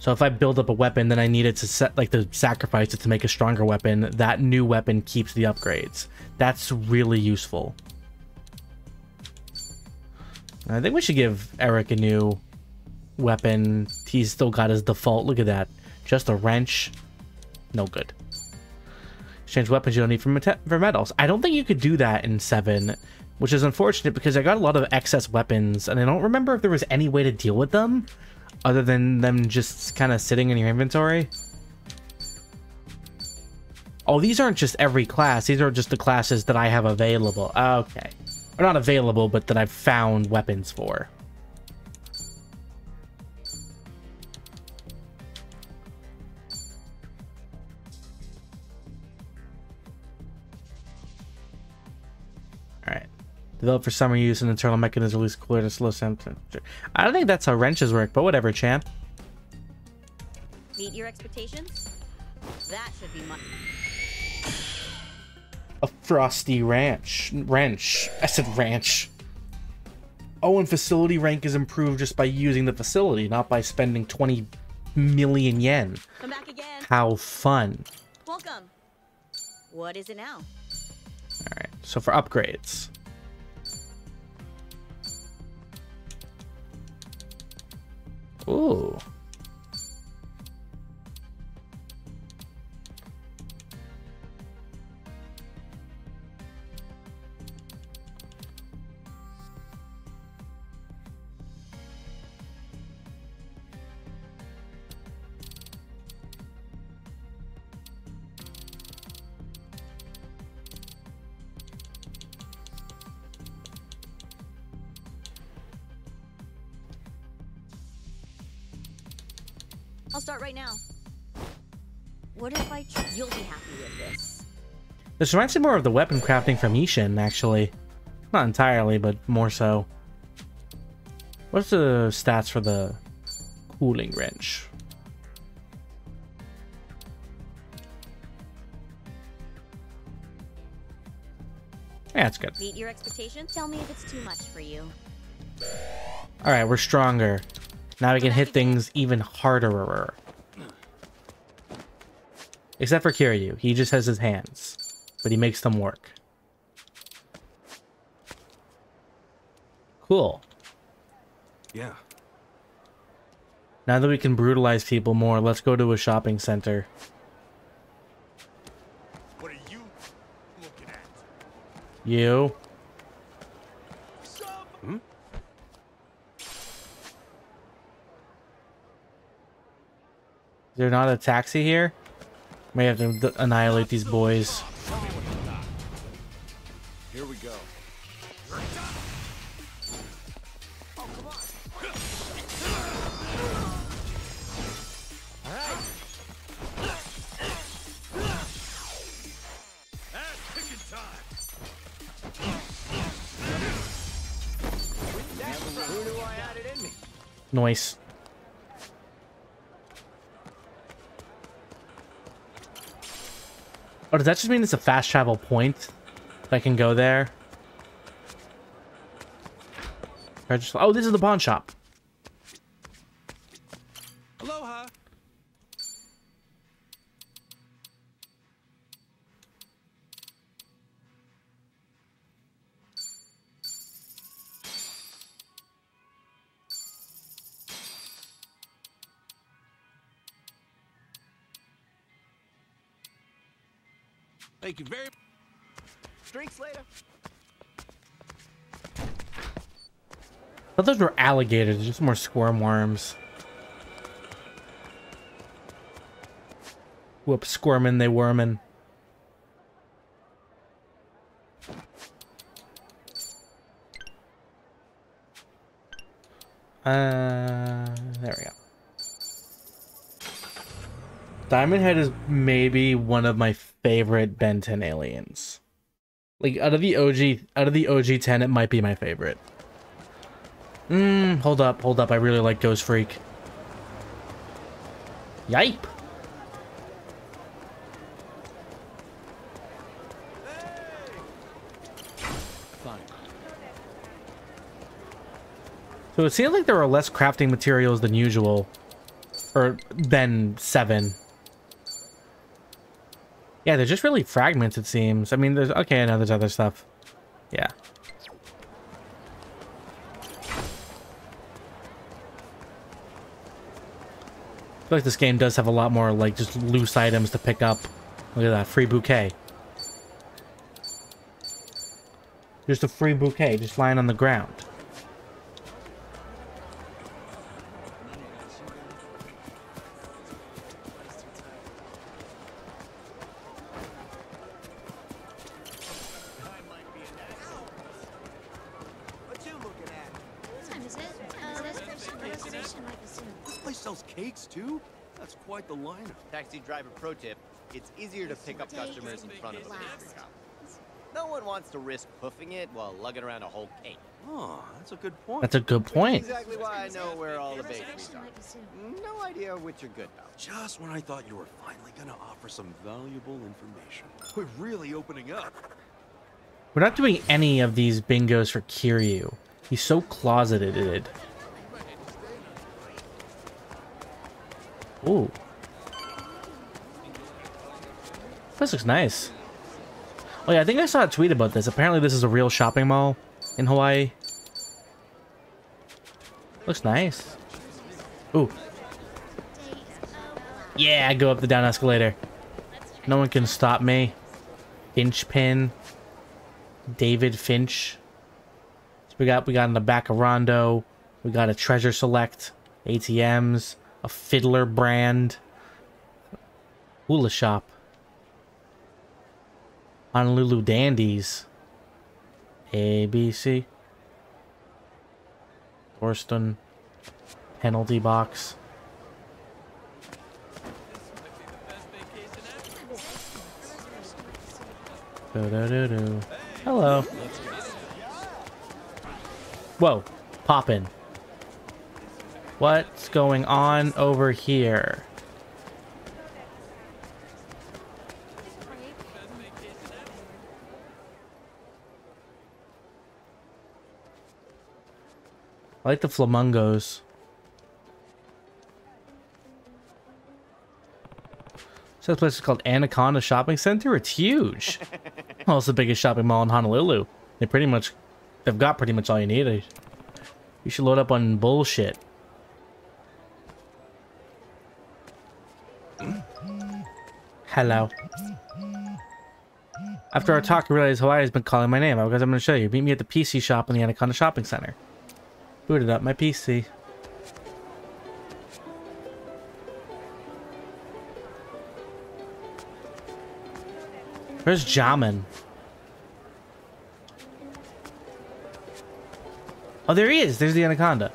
So if I build up a weapon, then I needed to set like to sacrifice it to make a stronger weapon. That new weapon keeps the upgrades. That's really useful. I think we should give Eric a new weapon. He's still got his default. Look at that. Just a wrench. No good. Exchange weapons you don't need for, for medals. I don't think you could do that in 7, which is unfortunate because I got a lot of excess weapons, and I don't remember if there was any way to deal with them other than them just kind of sitting in your inventory. Oh, these aren't just every class. These are just the classes that I have available. Okay. Or not available, but that I've found weapons for. Developed for summer use, an internal mechanism release cooler to slow temperature. I don't think that's how wrenches work, but whatever, champ.
Meet your expectations? That should be my.
A frosty ranch. Wrench. I said ranch. Oh, and facility rank is improved just by using the facility, not by spending 20 million yen.
Come back again.
How fun.
Welcome. What is it now?
Alright, so for upgrades. Ooh.
Right now. What if I? You'll be happy with this.
This reminds me more of the weapon crafting from Ishin, actually. Not entirely, but more so. What's the stats for the cooling wrench? Yeah, that's good.
Meet your expectations. Tell me if it's too much for you.
Alright, we're stronger. Now we can hit things even harder. Except for Kiryu. He just has his hands. But he makes them work. Cool.
Yeah.
Now that we can brutalize people more, let's go to a shopping center.
What are you looking at?
You.
Hmm?
Is there not a taxi here? May have to annihilate these boys.
Here we go.
Who knew I had it in me?
Noise. Oh, does that just mean it's a fast travel point? I can go there? Oh, this is the pawn shop.
Very
Drinks later.
I thought those were alligators, just more squirm worms. Whoop, squirming, they wormin'. Uh, there we go. Diamondhead is maybe one of my favorite Ben 10 aliens. Like out of the OG, out of the OG 10, it might be my favorite. Mmm, hold up, hold up. I really like Ghostfreak. Yipe. So it seems like there are less crafting materials than usual. Or than 7. Yeah, they're just really fragments, it seems. I mean, there's... Okay, I know there's other stuff. Yeah. I feel like this game does have a lot more, like, just loose items to pick up. Look at that, free bouquet. Just a free bouquet, just lying on the ground.
Front of the pastry. No one wants to risk hoofing it while lugging around a whole cake.
Oh, that's a good point.
That's a good point.
Exactly why I know where all the bakeries are. No idea what you're good about.
Just when I thought you were finally gonna offer some valuable information. We're really opening up.
We're not doing any of these bingos for Kiryu. He's so closeted. Ooh. This looks nice. Oh yeah, I think I saw a tweet about this. Apparently this is a real shopping mall in Hawaii. Looks nice. Ooh. Yeah, I go up the down escalator. No one can stop me. Finch pin. David Finch. So we got we got in the back of Rondo. We got a treasure select, ATMs, a fiddler brand, hula shop, Honolulu dandies, ABC, Thorston, penalty box. Do-do-do-do. Hello. Whoa, poppin'. What's going on over here? I like the flamingos. So this place is called Anaconda Shopping Center. It's huge. well, it's the biggest shopping mall in Honolulu. They pretty much, they've got pretty much all you need. You should load up on bullshit. Hello. After our talk, I realized Hawaii has been calling my name. Because I'm going to show you. Meet me at the PC shop in the Anaconda Shopping Center. Booted up my PC. Where's Jamin? Oh, there he is. There's the anaconda.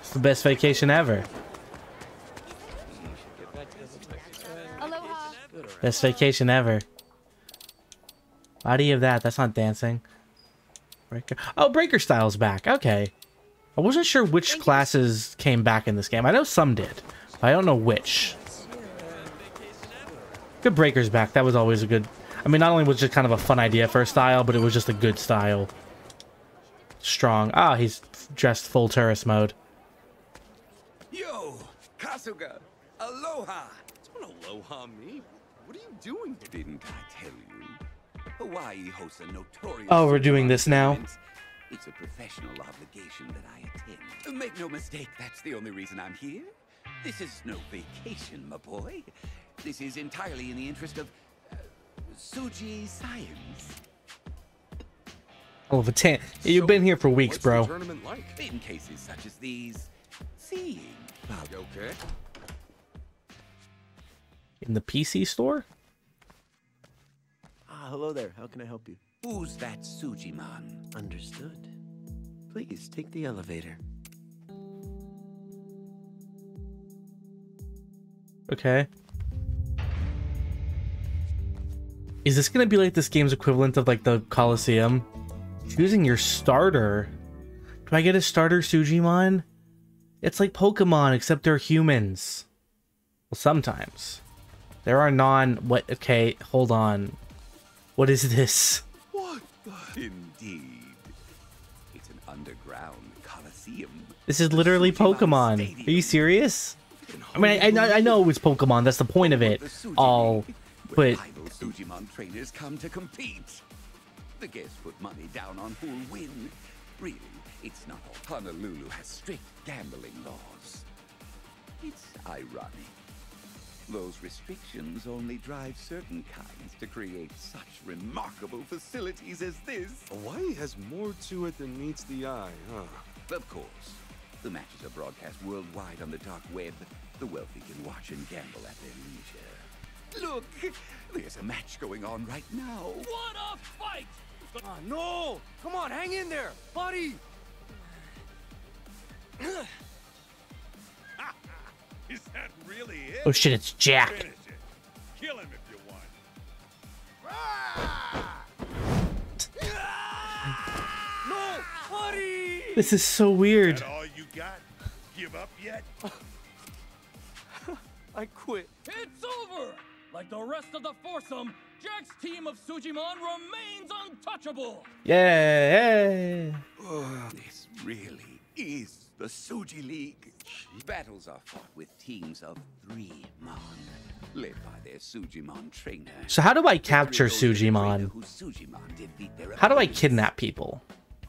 It's the best vacation ever. Best vacation ever. Why do you have that? That's not dancing. Breaker. Oh, Breaker Style's back. Okay. I wasn't sure which classes came back in this game. I know some did. But I don't know which. Good Breaker's back. That was always a good... I mean, not only was it just kind of a fun idea for a style, but it was just a good style. Strong. Ah, he's dressed full tourist mode.
Yo, Kasuga, aloha. Don't aloha me. What are you doing here?
Didn't I tell you? Hawaii hosts a notorious.
Oh, we're doing this now?
It's a professional obligation that I attend. Make no mistake, that's the only reason I'm here. This is no vacation, my boy. This is entirely in the interest of uh, Suji science.
Oh, of a tan. You've been here for weeks, bro.
Tournament like?
In cases such as these, seeing.
Okay.
In the PC store?
Ah, hello there. How can I help you?
Who's that Sujimon?
Understood. Please take the elevator.
Okay. Is this gonna be like this game's equivalent of like the Coliseum? Choosing your starter. Do I get a starter Sujimon? It's like Pokemon, except they're humans. Well, sometimes. There are non. What? Okay, hold on. What is this?
What Indeed. It's an underground coliseum.
This is literally Pokemon. Are you serious? I mean, I, I, know- I know it's Pokemon. That's the point of it. All, but
Sujimon trainers come to compete. The guests put money down on who'll win. Really, it's not all. Honolulu has strict gambling laws. It's ironic. Those restrictions only drive certain kinds to create such remarkable facilities as this.
Hawaii has more to it than meets the eye, huh?
Of course. The matches are broadcast worldwide on the dark web. The wealthy can watch and gamble at their leisure. Look, there's a match going on right now.
What a fight! Ah, no! Come on, hang in there, buddy!
Is that really it?
oh shit, it's Jack.
It. Kill him if you want.
No, buddy!
This is so weird.
That all you got? Give up yet?
I quit. It's over! Like the rest of the foursome, Jack's team of Sujimon remains untouchable!
Yay!
Oh, this really is the Suji League. Battles are fought with teams of three Mon, led by their Sujimon trainer.
So how do I capture Sujimon?
Whose Sujimon defeat their
How do I kidnap people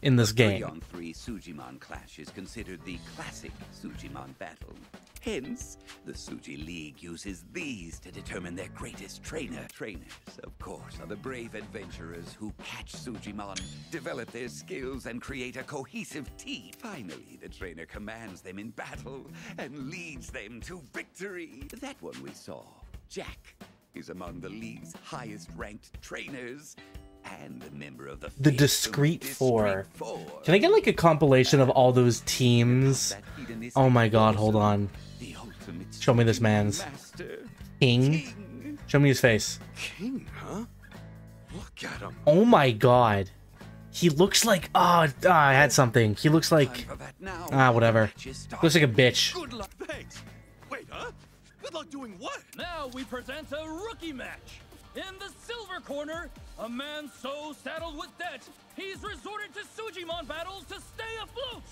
in this
Three
game?
on three Sujimon clash is considered the classic Sujimon battle. Hence, the Suji League uses these to determine their greatest trainer. Trainers, of course, are the brave adventurers who catch Sujimon, develop their skills, and create a cohesive team. Finally, the trainer commands them in battle and leads them to victory. That one we saw, Jack, is among the league's highest ranked trainers and a member of the
The
fearsome
Discreet Four.
Four.
Can I get like a compilation of all those teams? Oh my god, hold on. Show me this man's king. Show me his face.
King, huh? Look at him.
Oh my god. He looks like oh, ah, I had something. He looks like ah whatever. Looks like a bitch.
Good luck. Thanks. Wait, huh? Good luck doing what? Now we present a rookie match. In the silver corner, a man so saddled with debt, he's resorted to Sujimon battles to stay afloat.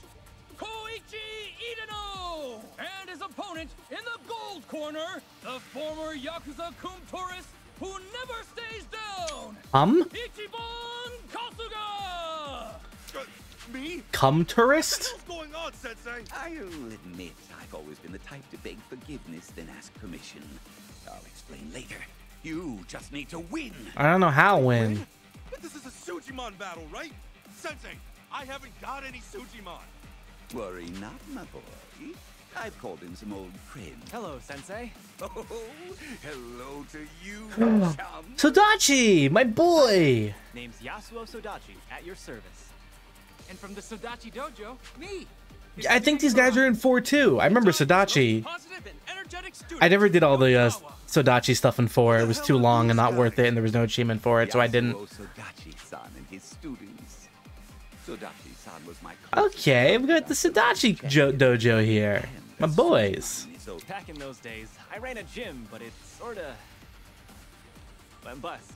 Koichi Idano! And his opponent in the gold corner, the former Yakuza cum tourist who never stays down.
Um?
Ichiban Kasuga!
Me?
Cum tourist?
What's going on, Sensei?
I'll admit I've always been the type to beg forgiveness than ask permission. I'll explain later. You just need to win.
I don't know how win.
But this is a Sujimon battle, right? Sensei, I haven't got any Sujimon.
Worry not, my boy. I've called in some old friends.
Hello, Sensei.
Oh, hello to you, chum.
Sodachi, my boy.
Name's Yasuo Sodachi, at your service. And from the Sodachi Dojo, me.
I think these guys are in four too. I remember Sodachi. I never did all the uh, Sodachi stuff in four. It was too long and not worth it, and there was no achievement for it, so I didn't. Okay, we've got the Sodachi jo- dojo here. My boys.
Back in those days, I ran a gym, but it sorta went bust.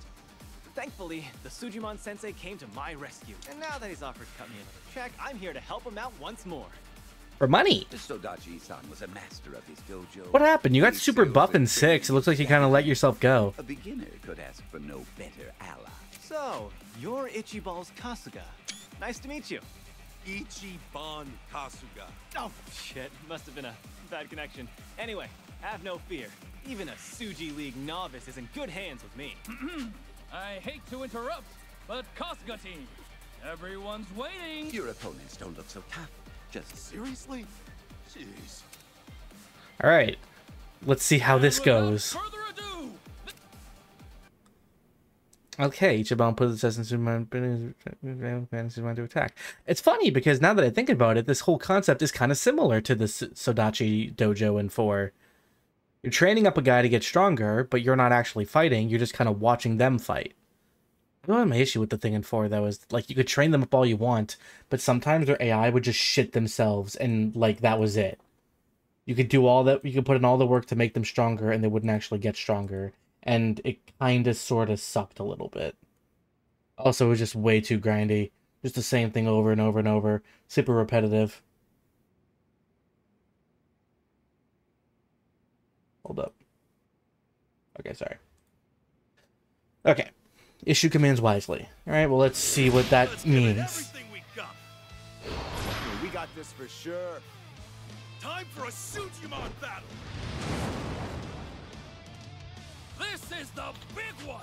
Thankfully, the Sujimon Sensei came to my rescue, and now that he's offered to cut me another check, I'm here to help him out once more.
For money.
Was a master of his dojo.
What happened? You got super buff in six. It looks like you kind of let yourself go.
A beginner could ask for no better ally.
So, you're Ichibal's Kasuga. Nice to meet you.
Ichiban Kasuga.
Oh, shit. Must have been a bad connection. Anyway, have no fear. Even a Suji League novice is in good hands with me.
I hate to interrupt, but Kasuga team, everyone's waiting.
Your opponents don't look so tough. Just
seriously? Jeez.
All right, let's see how this goes. Okay, Ichiban puts assassin's fantasy mind to attack. It's funny because now that I think about it, this whole concept is kind of similar to the Sodachi dojo in 4. You're training up a guy to get stronger, but you're not actually fighting, you're just kind of watching them fight. I don't have my issue with the thing in 4 though, is like you could train them up all you want, but sometimes their AI would just shit themselves and like that was it. You could do all that, you could put in all the work to make them stronger and they wouldn't actually get stronger and it kind of sort of sucked a little bit. Also, it was just way too grindy. Just the same thing over and over and over. Super repetitive. Hold up. Okay, sorry. Okay. Issue commands wisely. Alright, well, let's see what that let's means.
We got. we got this for sure. Time for a Sujimon battle!
This is the big one!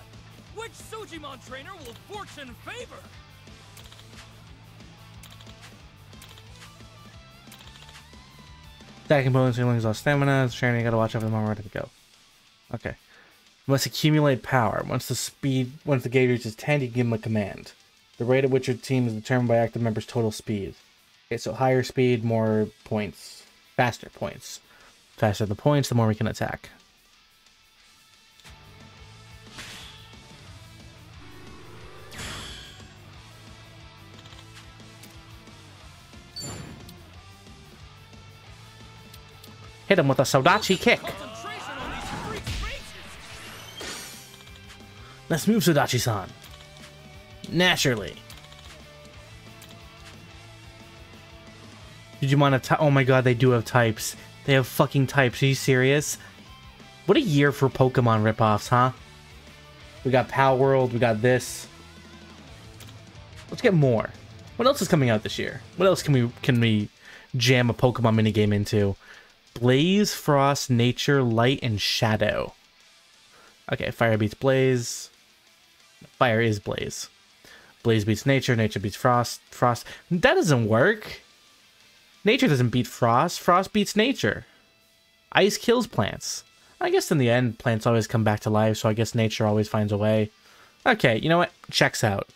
Which Sujimon trainer will fortune favor?
That components feeling exhaust stamina. Training, you gotta watch out for the moment ready to go. Okay. Must accumulate power. Once the speed, once the gauge reaches 10, you give them a command. The rate at which your team is determined by active members' total speed. Okay, so higher speed, more points. Faster points. Faster the points, the more we can attack. Hit him with a Sodachi kick. Let's move, Sodachi-san. Naturally. Did you want to? Oh my god, they do have types. They have fucking types. Are you serious? What a year for Pokemon ripoffs, huh? We got Palworld. We got this. Let's get more. What else is coming out this year? What else can we can we jam a Pokemon minigame into? Blaze, Frost, Nature, Light, and Shadow. Okay, Fire beats Blaze. Fire is Blaze. Blaze beats Nature, Nature beats Frost. Frost. That doesn't work. Nature doesn't beat Frost. Frost beats Nature. Ice kills plants. I guess in the end, plants always come back to life, so I guess nature always finds a way. Okay, you know what? Checks out.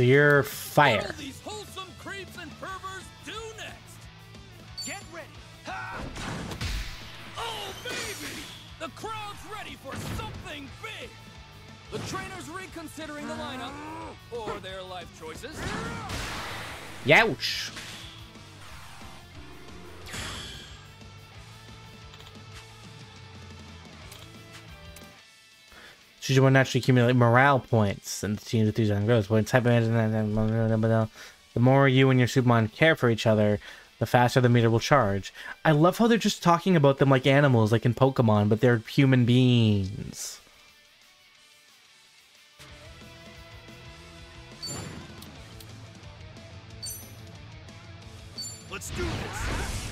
So you're fire.
these wholesome creeps and perverts do next? Get ready. Ha! Oh! The crowd's ready for something big. The trainer's reconsidering the lineup or their life choices.
Youch. Choose one naturally accumulate morale points and the team's enthusiasm grows. When type of the more you and your Sujimon care for each other, the faster the meter will charge. I love how they're just talking about them like animals, like in Pokemon, but they're human beings.
Let's do this.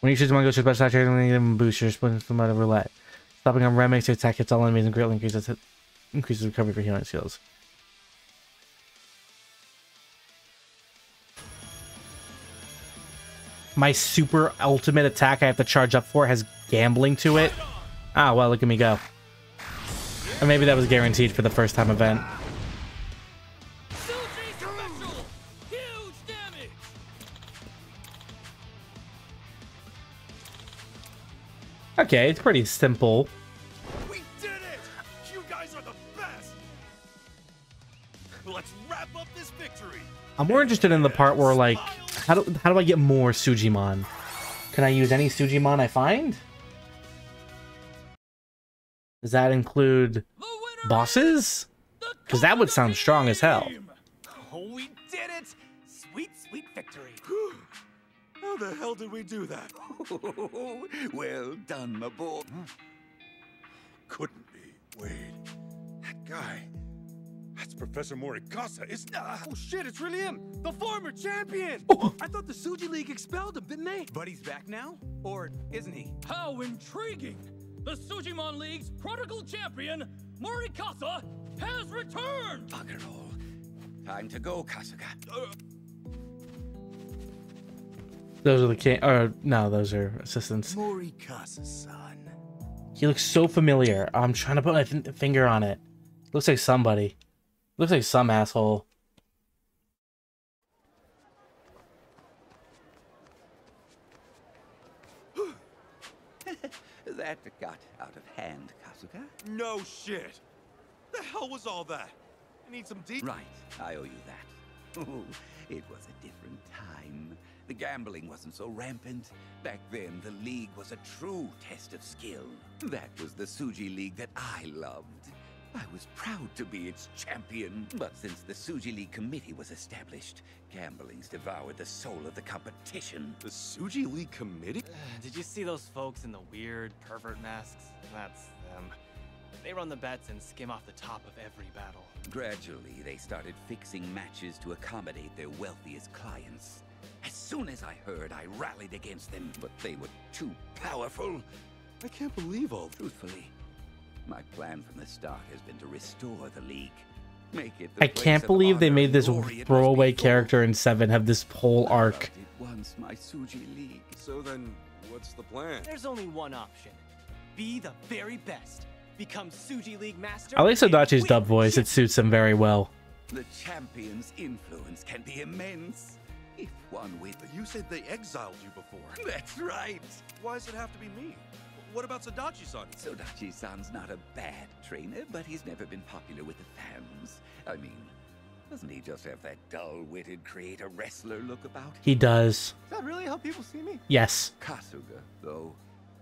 When you choose one, go to special attack, and boost your spin from out of roulette. Stopping on Remix to attack its all enemies and greatly increases, increases recovery for healing skills. My super ultimate attack I have to charge up for has gambling to it. Ah, well, look at me go. Or maybe that was guaranteed for the first time event. Okay, it's pretty simple.
We did it! You guys are the best! Let's wrap up this victory!
I'm more interested in the part where, like, how do, how do I get more Sujimon? Can I use any Sujimon I find? Does that include bosses? Because that would sound strong as hell.
Oh, we did it! Sweet, sweet victory! How the hell did we do that?
well done, my boy.
Couldn't be. Wait. That guy. That's Professor Morikasa, isn't it?
Oh shit, it's really him! The former champion! Oh. I thought the Suji League expelled him, didn't they?
But he's back now? Or isn't he?
How intriguing! The Sujimon League's prodigal champion, Morikasa, has returned!
Bugger all. Time to go, Kasuga.
Uh, Those are the king. Or no, those are assistants.
Morikasa-san.
He looks so familiar. I'm trying to put my finger on it. Looks like somebody. Looks like some asshole.
that got out of hand, Kasuga.
No shit. The hell was all that? I need some deep.
Right, I owe you that. Oh, it was a different time. The gambling wasn't so rampant. Back then, the league was a true test of skill. That was the Suji League that I loved. I was proud to be its champion. But since the Suji League committee was established, gambling's devoured the soul of the competition.
The Suji League committee?
Uh, did you see those folks in the weird pervert masks? That's them. They run the bets and skim off the top of every battle.
Gradually, they started fixing matches to accommodate their wealthiest clients. As soon as I heard, I rallied against them, but they were too powerful.
I can't believe all
Truthfully, my plan from the start has been to restore the league. Make it the
I can't believe they made this
glory it
throwaway character in Seven have this whole arc.
once my Suji League.
So then, what's the plan?
There's only one option. Be the very best. Become Suji League Master.
I like Sodachi's dub voice. It suits him very well.
The champion's influence can be immense. If one with
You said they exiled you before.
That's right.
Why does it have to be me? What about Sodachi-san?
Sodachi-san's not a bad trainer, but he's never been popular with the fans. I mean, doesn't he just have that dull-witted creator wrestler look about?
He does.
Is that really how people see me?
Yes.
Kasuga, though.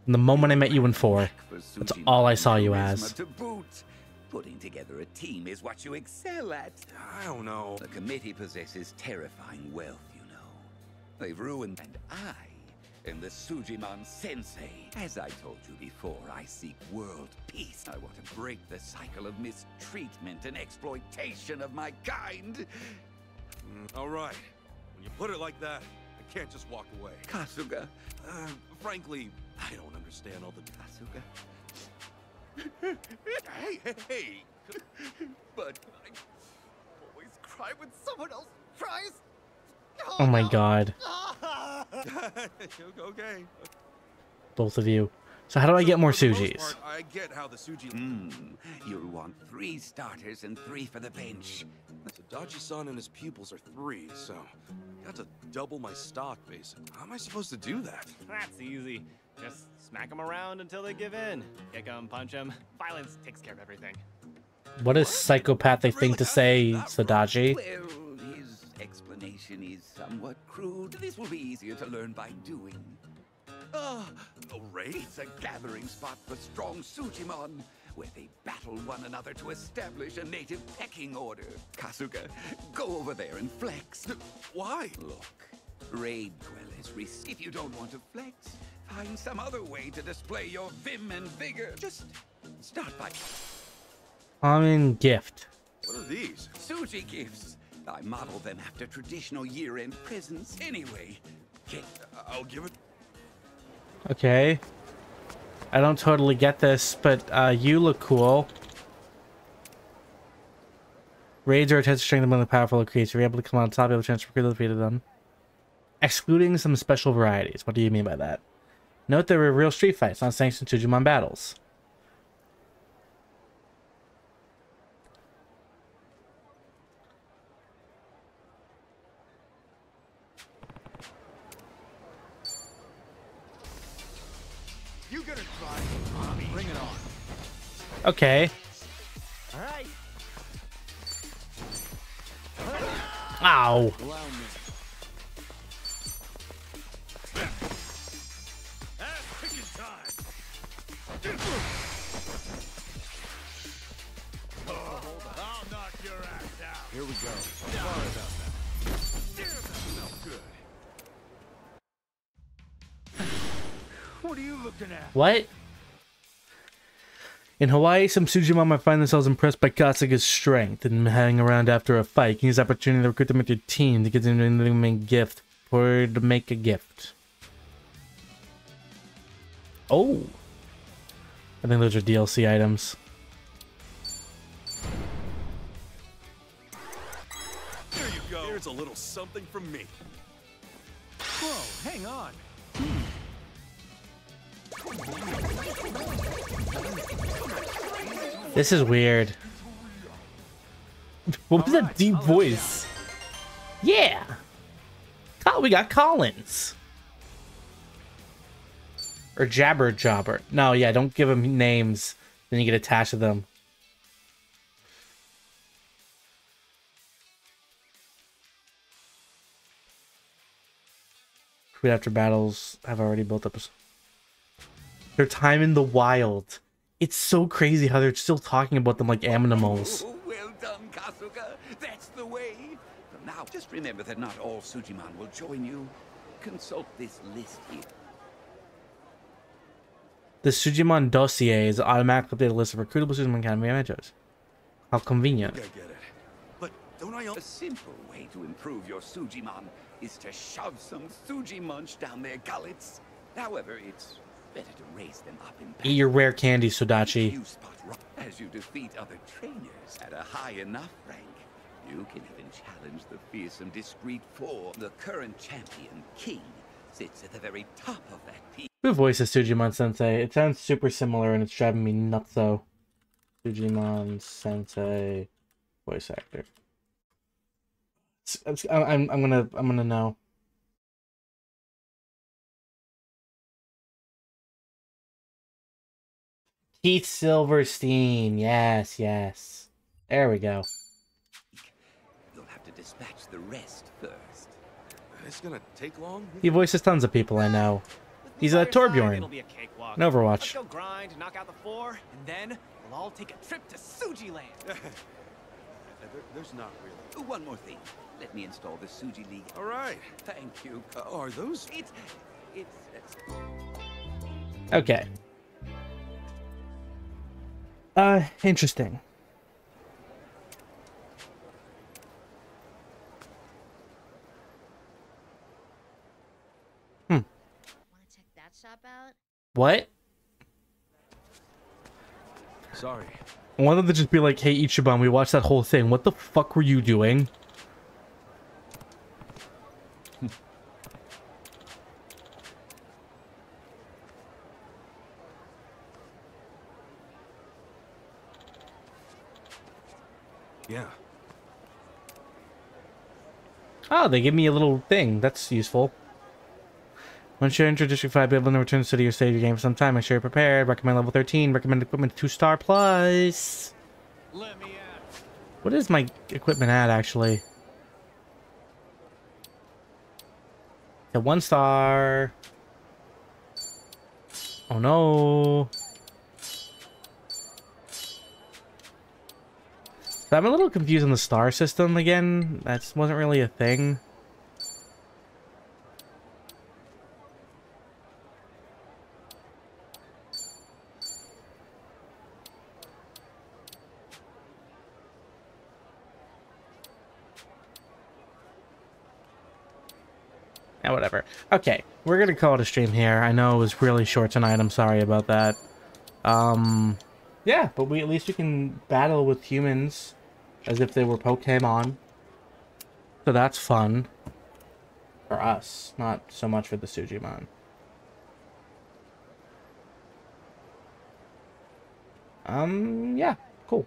From the moment I met you in four, that's all I saw you as.
To boot. Putting together a team is what you excel at.
I don't know.
The committee possesses terrifying wealth, you know. They've ruined, and I am the Sujimon Sensei. As I told you before, I seek world peace. I want to break the cycle of mistreatment and exploitation of my kind.
Mm, all right. When you put it like that, I can't just walk away.
Kasuga.
Uh, frankly, I don't understand all the
Kasuga.
hey, hey, hey.
But I
Always cry when someone else tries.
Oh my god.
okay.
Both of you. So how do I get more
For the most
Sujis?
I get how the Suji.
Hmm. You'll want three starters and three for the bench.
Sodachi-san and his pupils are three, so I got to double my stock, basically. How am I supposed to do that?
That's easy. Just smack them around until they give in. Kick them, punch them. Violence takes care of everything.
What a psychopathic thing to say, Sadachi.
Well, his explanation is somewhat crude. This will be easier to learn by doing. Ah, a raid. It's a gathering spot for strong Sujimon, where they battle one another to establish a native pecking order. Kasuga, go over there and flex.
Why?
Look, raid dwellers, risk... if you don't want to flex, find some other way to display your vim and vigor. Just start by
Common gift.
What are these?
Suji gifts. I model them after traditional year-end presents. Anyway, get.
I'll give it.
Okay. I don't totally get this, but uh, you look cool. Raids are attached to strength among the powerful creatures. You're able to come on top, you have a chance to quickly defeat them. Excluding some special varieties. What do you mean by that? Note there were real street fights, not sanctioned Sujimon battles.
Ass out.
Here we go. Sorry about that.
Damn, that smelled good.
What are you looking at?
What? In Hawaii, some Sujimon might find themselves impressed by Kasuga's strength and hang around after a fight. Use the opportunity to recruit them into your team to get them to make a gift. Or to make a gift. Oh. I think those are DLC items.
There you go. There's a little something from me.
Whoa, hang on. Hmm.
This is weird. What was that deep voice? Yeah. Oh, we got Collins. Or Jabber Jobber. No, yeah, don't give them names. Then you get attached to them. Food after battles have already built up. Their time in the wild. It's so crazy how they're still talking about them like animals.
Oh, well done, Kasuga. That's the way. But now, just remember that not all Sujimon will join you. Consult this list here.
The Sujimon dossier is automatically updated list of recruitable Sujimon Academy managers. How convenient.
I get it. But don't I...
A simple way to improve your Sujimon is to shove some Sujimunch down their gullets. However, it's better to raise them up in
Eat your rare candy, Sodachi.
You as you defeat other trainers at a high enough rank. You can even challenge the fearsome discreet four. The current champion, King, sits at the very top of that peak.
Who voices Sujimon Sensei? It sounds super similar and it's driving me nuts though. Sujimon Sensei voice actor. It's- I'm I'm gonna I'm gonna know. Keith Silverstein. Yes, yes. There we go.
You'll have to dispatch the rest first.
It's gonna take long?
He voices tons of people I know. He's a Torbjorn.
It'll a cakewalk.
Overwatch.
Let's go grind, knock out the four, and then we'll all take a trip to Suji Land.
There- there's not really.
Oh, One more thing. Let me install the Suji League.
All right.
Thank you.
Uh, are those?
It's, it's, it's
Okay. Uh, interesting. Hmm.
Check that shop out.
What?
Sorry.
I wanted to just be like, hey, Ichiban, we watched that whole thing. What the fuck were you doing?
Yeah.
Oh, they give me a little thing. That's useful. Once you're into District 5, be able to return to the city or save your game for some time. Make sure you're prepared. Recommend level 13. Recommend equipment 2 star plus. What is my equipment at, actually? The 1 star. Oh no. So I'm a little confused on the star system again. That wasn't really a thing. Yeah, whatever. Okay, we're gonna call it a stream here. I know it was really short tonight. I'm sorry about that. Um, yeah, but we at least we can battle with humans as if they were Pokemon. So that's fun for us, not so much for the Sujimon. Um, yeah, cool.